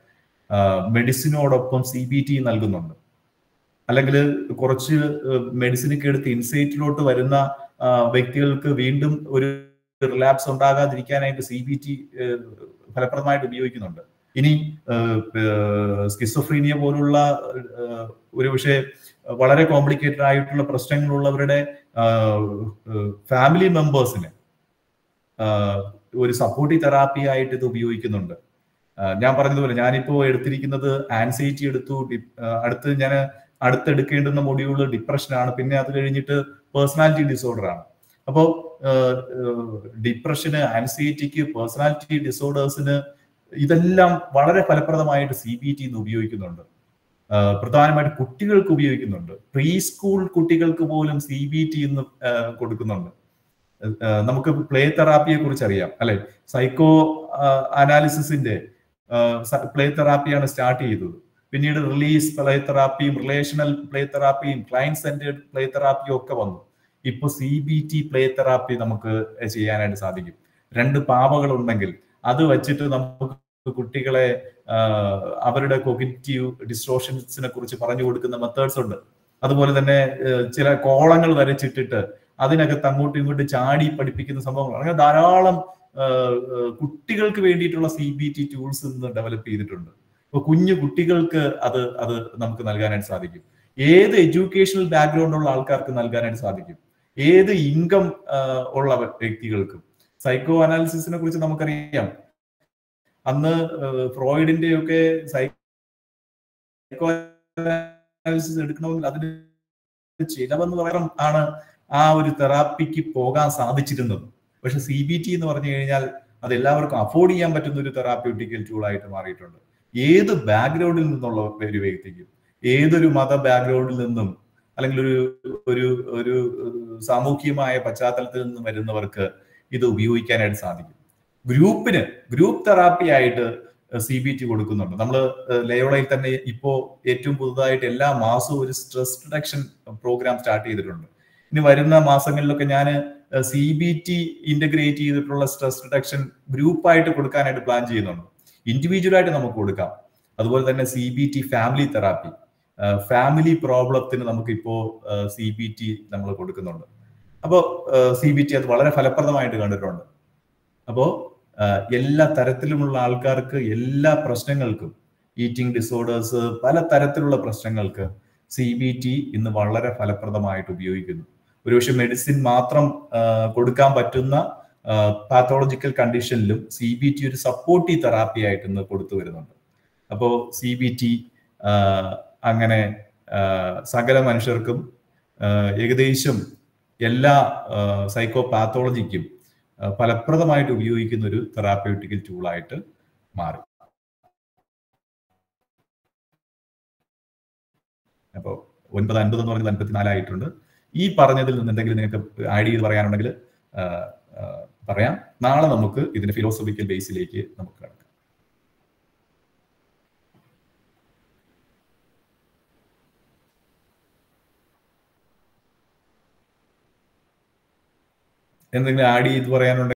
മെഡിസിനോടൊപ്പം സി ബി ടി നൽകുന്നുണ്ട്. അല്ലെങ്കിൽ കുറച്ച് മെഡിസിനൊക്കെ എടുത്ത് ഇൻസൈറ്റിലോട്ട് വരുന്ന വ്യക്തികൾക്ക് വീണ്ടും ഒരു റിലാപ്സ് ഉണ്ടാകാതിരിക്കാനായിട്ട് സി ബി ടി ഫലപ്രദമായിട്ട് ഉപയോഗിക്കുന്നുണ്ട്. ഇനി സ്കിസോഫ്രീനിയ പോലുള്ള ഒരു പക്ഷേ വളരെ കോംപ്ലിക്കേറ്റഡ് ആയിട്ടുള്ള പ്രശ്നങ്ങളുള്ളവരുടെ ഫാമിലി മെമ്പേഴ്സിന് ഒരു സപ്പോർട്ടീവ് തെറാപ്പി ആയിട്ട് ഇത് ഉപയോഗിക്കുന്നുണ്ട്. ഞാൻ പറഞ്ഞതുപോലെ ഞാനിപ്പോ എടുത്തിരിക്കുന്നത് ആൻസൈറ്റി എടുത്തു അടുത്ത് ഞാൻ അടുത്തെടുക്കേണ്ടുന്ന മൊഡ്യൂൾ ഡിപ്രഷനാണ് പിന്നെ അത് കഴിഞ്ഞിട്ട് പേഴ്സണാലിറ്റി ഡിസോർഡർ ആണ്. അപ്പോൾ ഡിപ്രഷന് ആൻസൈറ്റിക്ക് പേഴ്സണാലിറ്റി ഡിസോർഡേഴ്സിന് ഇതെല്ലാം വളരെ ഫലപ്രദമായിട്ട് സി ബി ടി ഉപയോഗിക്കുന്നുണ്ട്. പ്രധാനമായിട്ട് കുട്ടികൾക്ക് ഉപയോഗിക്കുന്നുണ്ട്. പ്രീ സ്കൂൾ കുട്ടികൾക്ക് പോലും സി ബി ടി കൊടുക്കുന്നുണ്ട്. നമുക്ക് പ്ലേ തെറാപ്പിയെ കുറിച്ച് അറിയാം അല്ലെ? സൈക്കോ അനാലിസിസിന്റെ പ്ലേ തെറാപ്പിയാണ് സ്റ്റാർട്ട് ചെയ്തത്. പിന്നീട് റിലീസ് പ്ലേ തെറാപ്പിയും റിലേഷണൽ പ്ലേ തെറാപ്പിയും ക്ലയന്റ് സെന്റേഡ് പ്ലേ തെറാപ്പിയും ഒക്കെ വന്നു. ഇപ്പൊ C B T play therapy നമുക്ക് ചെയ്യാനായിട്ട് സാധിക്കും. രണ്ട് പാവകൾ ഉണ്ടെങ്കിൽ അത് വെച്ചിട്ട് നമുക്ക് കുട്ടികളെ അവരുടെ കൊഗ്നിറ്റീവ് ഡിസ്ട്രോഷൻസിനെ കുറിച്ച് പറഞ്ഞു കൊടുക്കുന്ന മെത്തേഡ്സ് ഉണ്ട്. അതുപോലെ തന്നെ ചില കോളങ്ങൾ വരച്ചിട്ടിട്ട് അതിനകത്ത് അങ്ങോട്ടും ഇങ്ങോട്ടും ചാടി പഠിപ്പിക്കുന്ന സംഭവങ്ങളാണ്. അങ്ങനെ ധാരാളം കുട്ടികൾക്ക് വേണ്ടിയിട്ടുള്ള സി ബി ടി ടൂൾസ് ഇന്ന് ഡെവലപ്പ് ചെയ്തിട്ടുണ്ട്. ഇപ്പൊ കുഞ്ഞു കുട്ടികൾക്ക് അത് അത് നമുക്ക് നൽകാനായിട്ട് സാധിക്കും. ഏത് എഡ്യൂക്കേഷണൽ ബാക്ക്ഗ്രൗണ്ട് ഉള്ള ആൾക്കാർക്ക് നൽകാനായിട്ട് സാധിക്കും? ഏത് ഇൻകം ഉള്ള വ്യക്തികൾക്കും? സൈക്കോ അനാലിസിസിനെ കുറിച്ച് നമുക്കറിയാം. അന്ന് ഫ്രോയിഡിന്റെ ഒക്കെ സൈക്കോ അനാലിസിസ് എടുക്കണമെങ്കിൽ അതിന് ചിലവെന്ന് പറയാൻ ആണ് ആ ഒരു തെറാപ്പിക്ക് പോകാൻ സാധിച്ചിരുന്നത്. പക്ഷെ സി ബി ടി എന്ന് പറഞ്ഞു കഴിഞ്ഞാൽ അത് എല്ലാവർക്കും അഫോർഡ് ചെയ്യാൻ പറ്റുന്ന ഒരു തെറാപ്യൂട്ടിക്കൽ ടൂൾ ആയിട്ട് മാറിയിട്ടുണ്ട്. ഏത് ബാക്ക്ഗ്രൗണ്ടിൽ നിന്നുള്ള ഒരു വ്യക്തിക്കും ഏതൊരു മത ബാക്ക്ഗ്രൗണ്ടിൽ നിന്നും അല്ലെങ്കിൽ ഒരു ഒരു ഒരു സാമൂഹികമായ പശ്ചാത്തലത്തിൽ നിന്ന് വരുന്നവർക്ക് ഇത് ഉപയോഗിക്കാനായിട്ട് സാധിക്കും. ഗ്രൂപ്പിന് ഗ്രൂപ്പ് തെറാപ്പി ആയിട്ട് സി ബി ടി കൊടുക്കുന്നുണ്ട്. നമ്മൾ ലയോളയിൽ തന്നെ ഇപ്പോ ഏറ്റവും പുതുതായിട്ട് എല്ലാ മാസവും ഒരു സ്ട്രെസ് റിഡക്ഷൻ പ്രോഗ്രാം സ്റ്റാർട്ട് ചെയ്തിട്ടുണ്ട്. ഇനി വരുന്ന മാസങ്ങളിലൊക്കെ ഞാൻ സി ബി ടി ഇന്റഗ്രേറ്റ് ചെയ്തിട്ടുള്ള സ്ട്രെസ് റിഡക്ഷൻ ഗ്രൂപ്പായിട്ട് കൊടുക്കാനായിട്ട് പ്ലാൻ ചെയ്യുന്നുണ്ട്. ഇൻഡിവിജ്വൽ ആയിട്ട് നമുക്ക് കൊടുക്കാം. അതുപോലെ തന്നെ C B T family therapy family പ്രോബ്ലത്തിന് നമുക്കിപ്പോ സി ബി ടി നമ്മൾ കൊടുക്കുന്നുണ്ട്. അപ്പോൾ സി ബി ടി അത് വളരെ ഫലപ്രദമായിട്ട് കണ്ടിട്ടുണ്ട്. അപ്പോൾ എല്ലാ തരത്തിലുമുള്ള ആൾക്കാർക്ക് എല്ലാ പ്രശ്നങ്ങൾക്കും ഈറ്റിംഗ് ഡിസോർഡേഴ്സ് പല തരത്തിലുള്ള പ്രശ്നങ്ങൾക്ക് സി ബി ടി ഇന്ന് വളരെ ഫലപ്രദമായിട്ട് ഉപയോഗിക്കുന്നു. ഒരുപക്ഷെ മെഡിസിൻ മാത്രം കൊടുക്കാൻ പറ്റുന്ന പാത്തോളജിക്കൽ കണ്ടീഷനിലും സി ബി ടി ഒരു സപ്പോർട്ടീവ് തെറാപ്പി ആയിട്ട് ഇന്ന് കൊടുത്തു വരുന്നുണ്ട്. അപ്പോൾ സി ബി ടി അങ്ങനെ സകല മനുഷ്യർക്കും ഏകദേശം എല്ലാ സൈക്കോ പാത്തോളജിക്കും ഫലപ്രദമായിട്ട് ഉപയോഗിക്കുന്ന ഒരു തെറാപ്യൂട്ടിക്കൽ ടൂളായിട്ട് മാറി. അപ്പോൾ ഒൻപത് അൻപത് എന്ന് പറഞ്ഞത് അൻപത്തിനാലായിട്ടുണ്ട് ഈ പറഞ്ഞതിൽ നിന്ന് എന്തെങ്കിലും നിങ്ങൾക്ക് ആഡ് ചെയ്ത് പറയാനുണ്ടെങ്കിൽ പറയാം. നാളെ നമുക്ക് ഇതിന്റെ ഫിലോസഫിക്കൽ ബേസിലേക്ക് നമുക്ക് കടക്കാം. എന്തെങ്കിലും ആഡ് ചെയ്ത് പറയാനുണ്ടെങ്കിൽ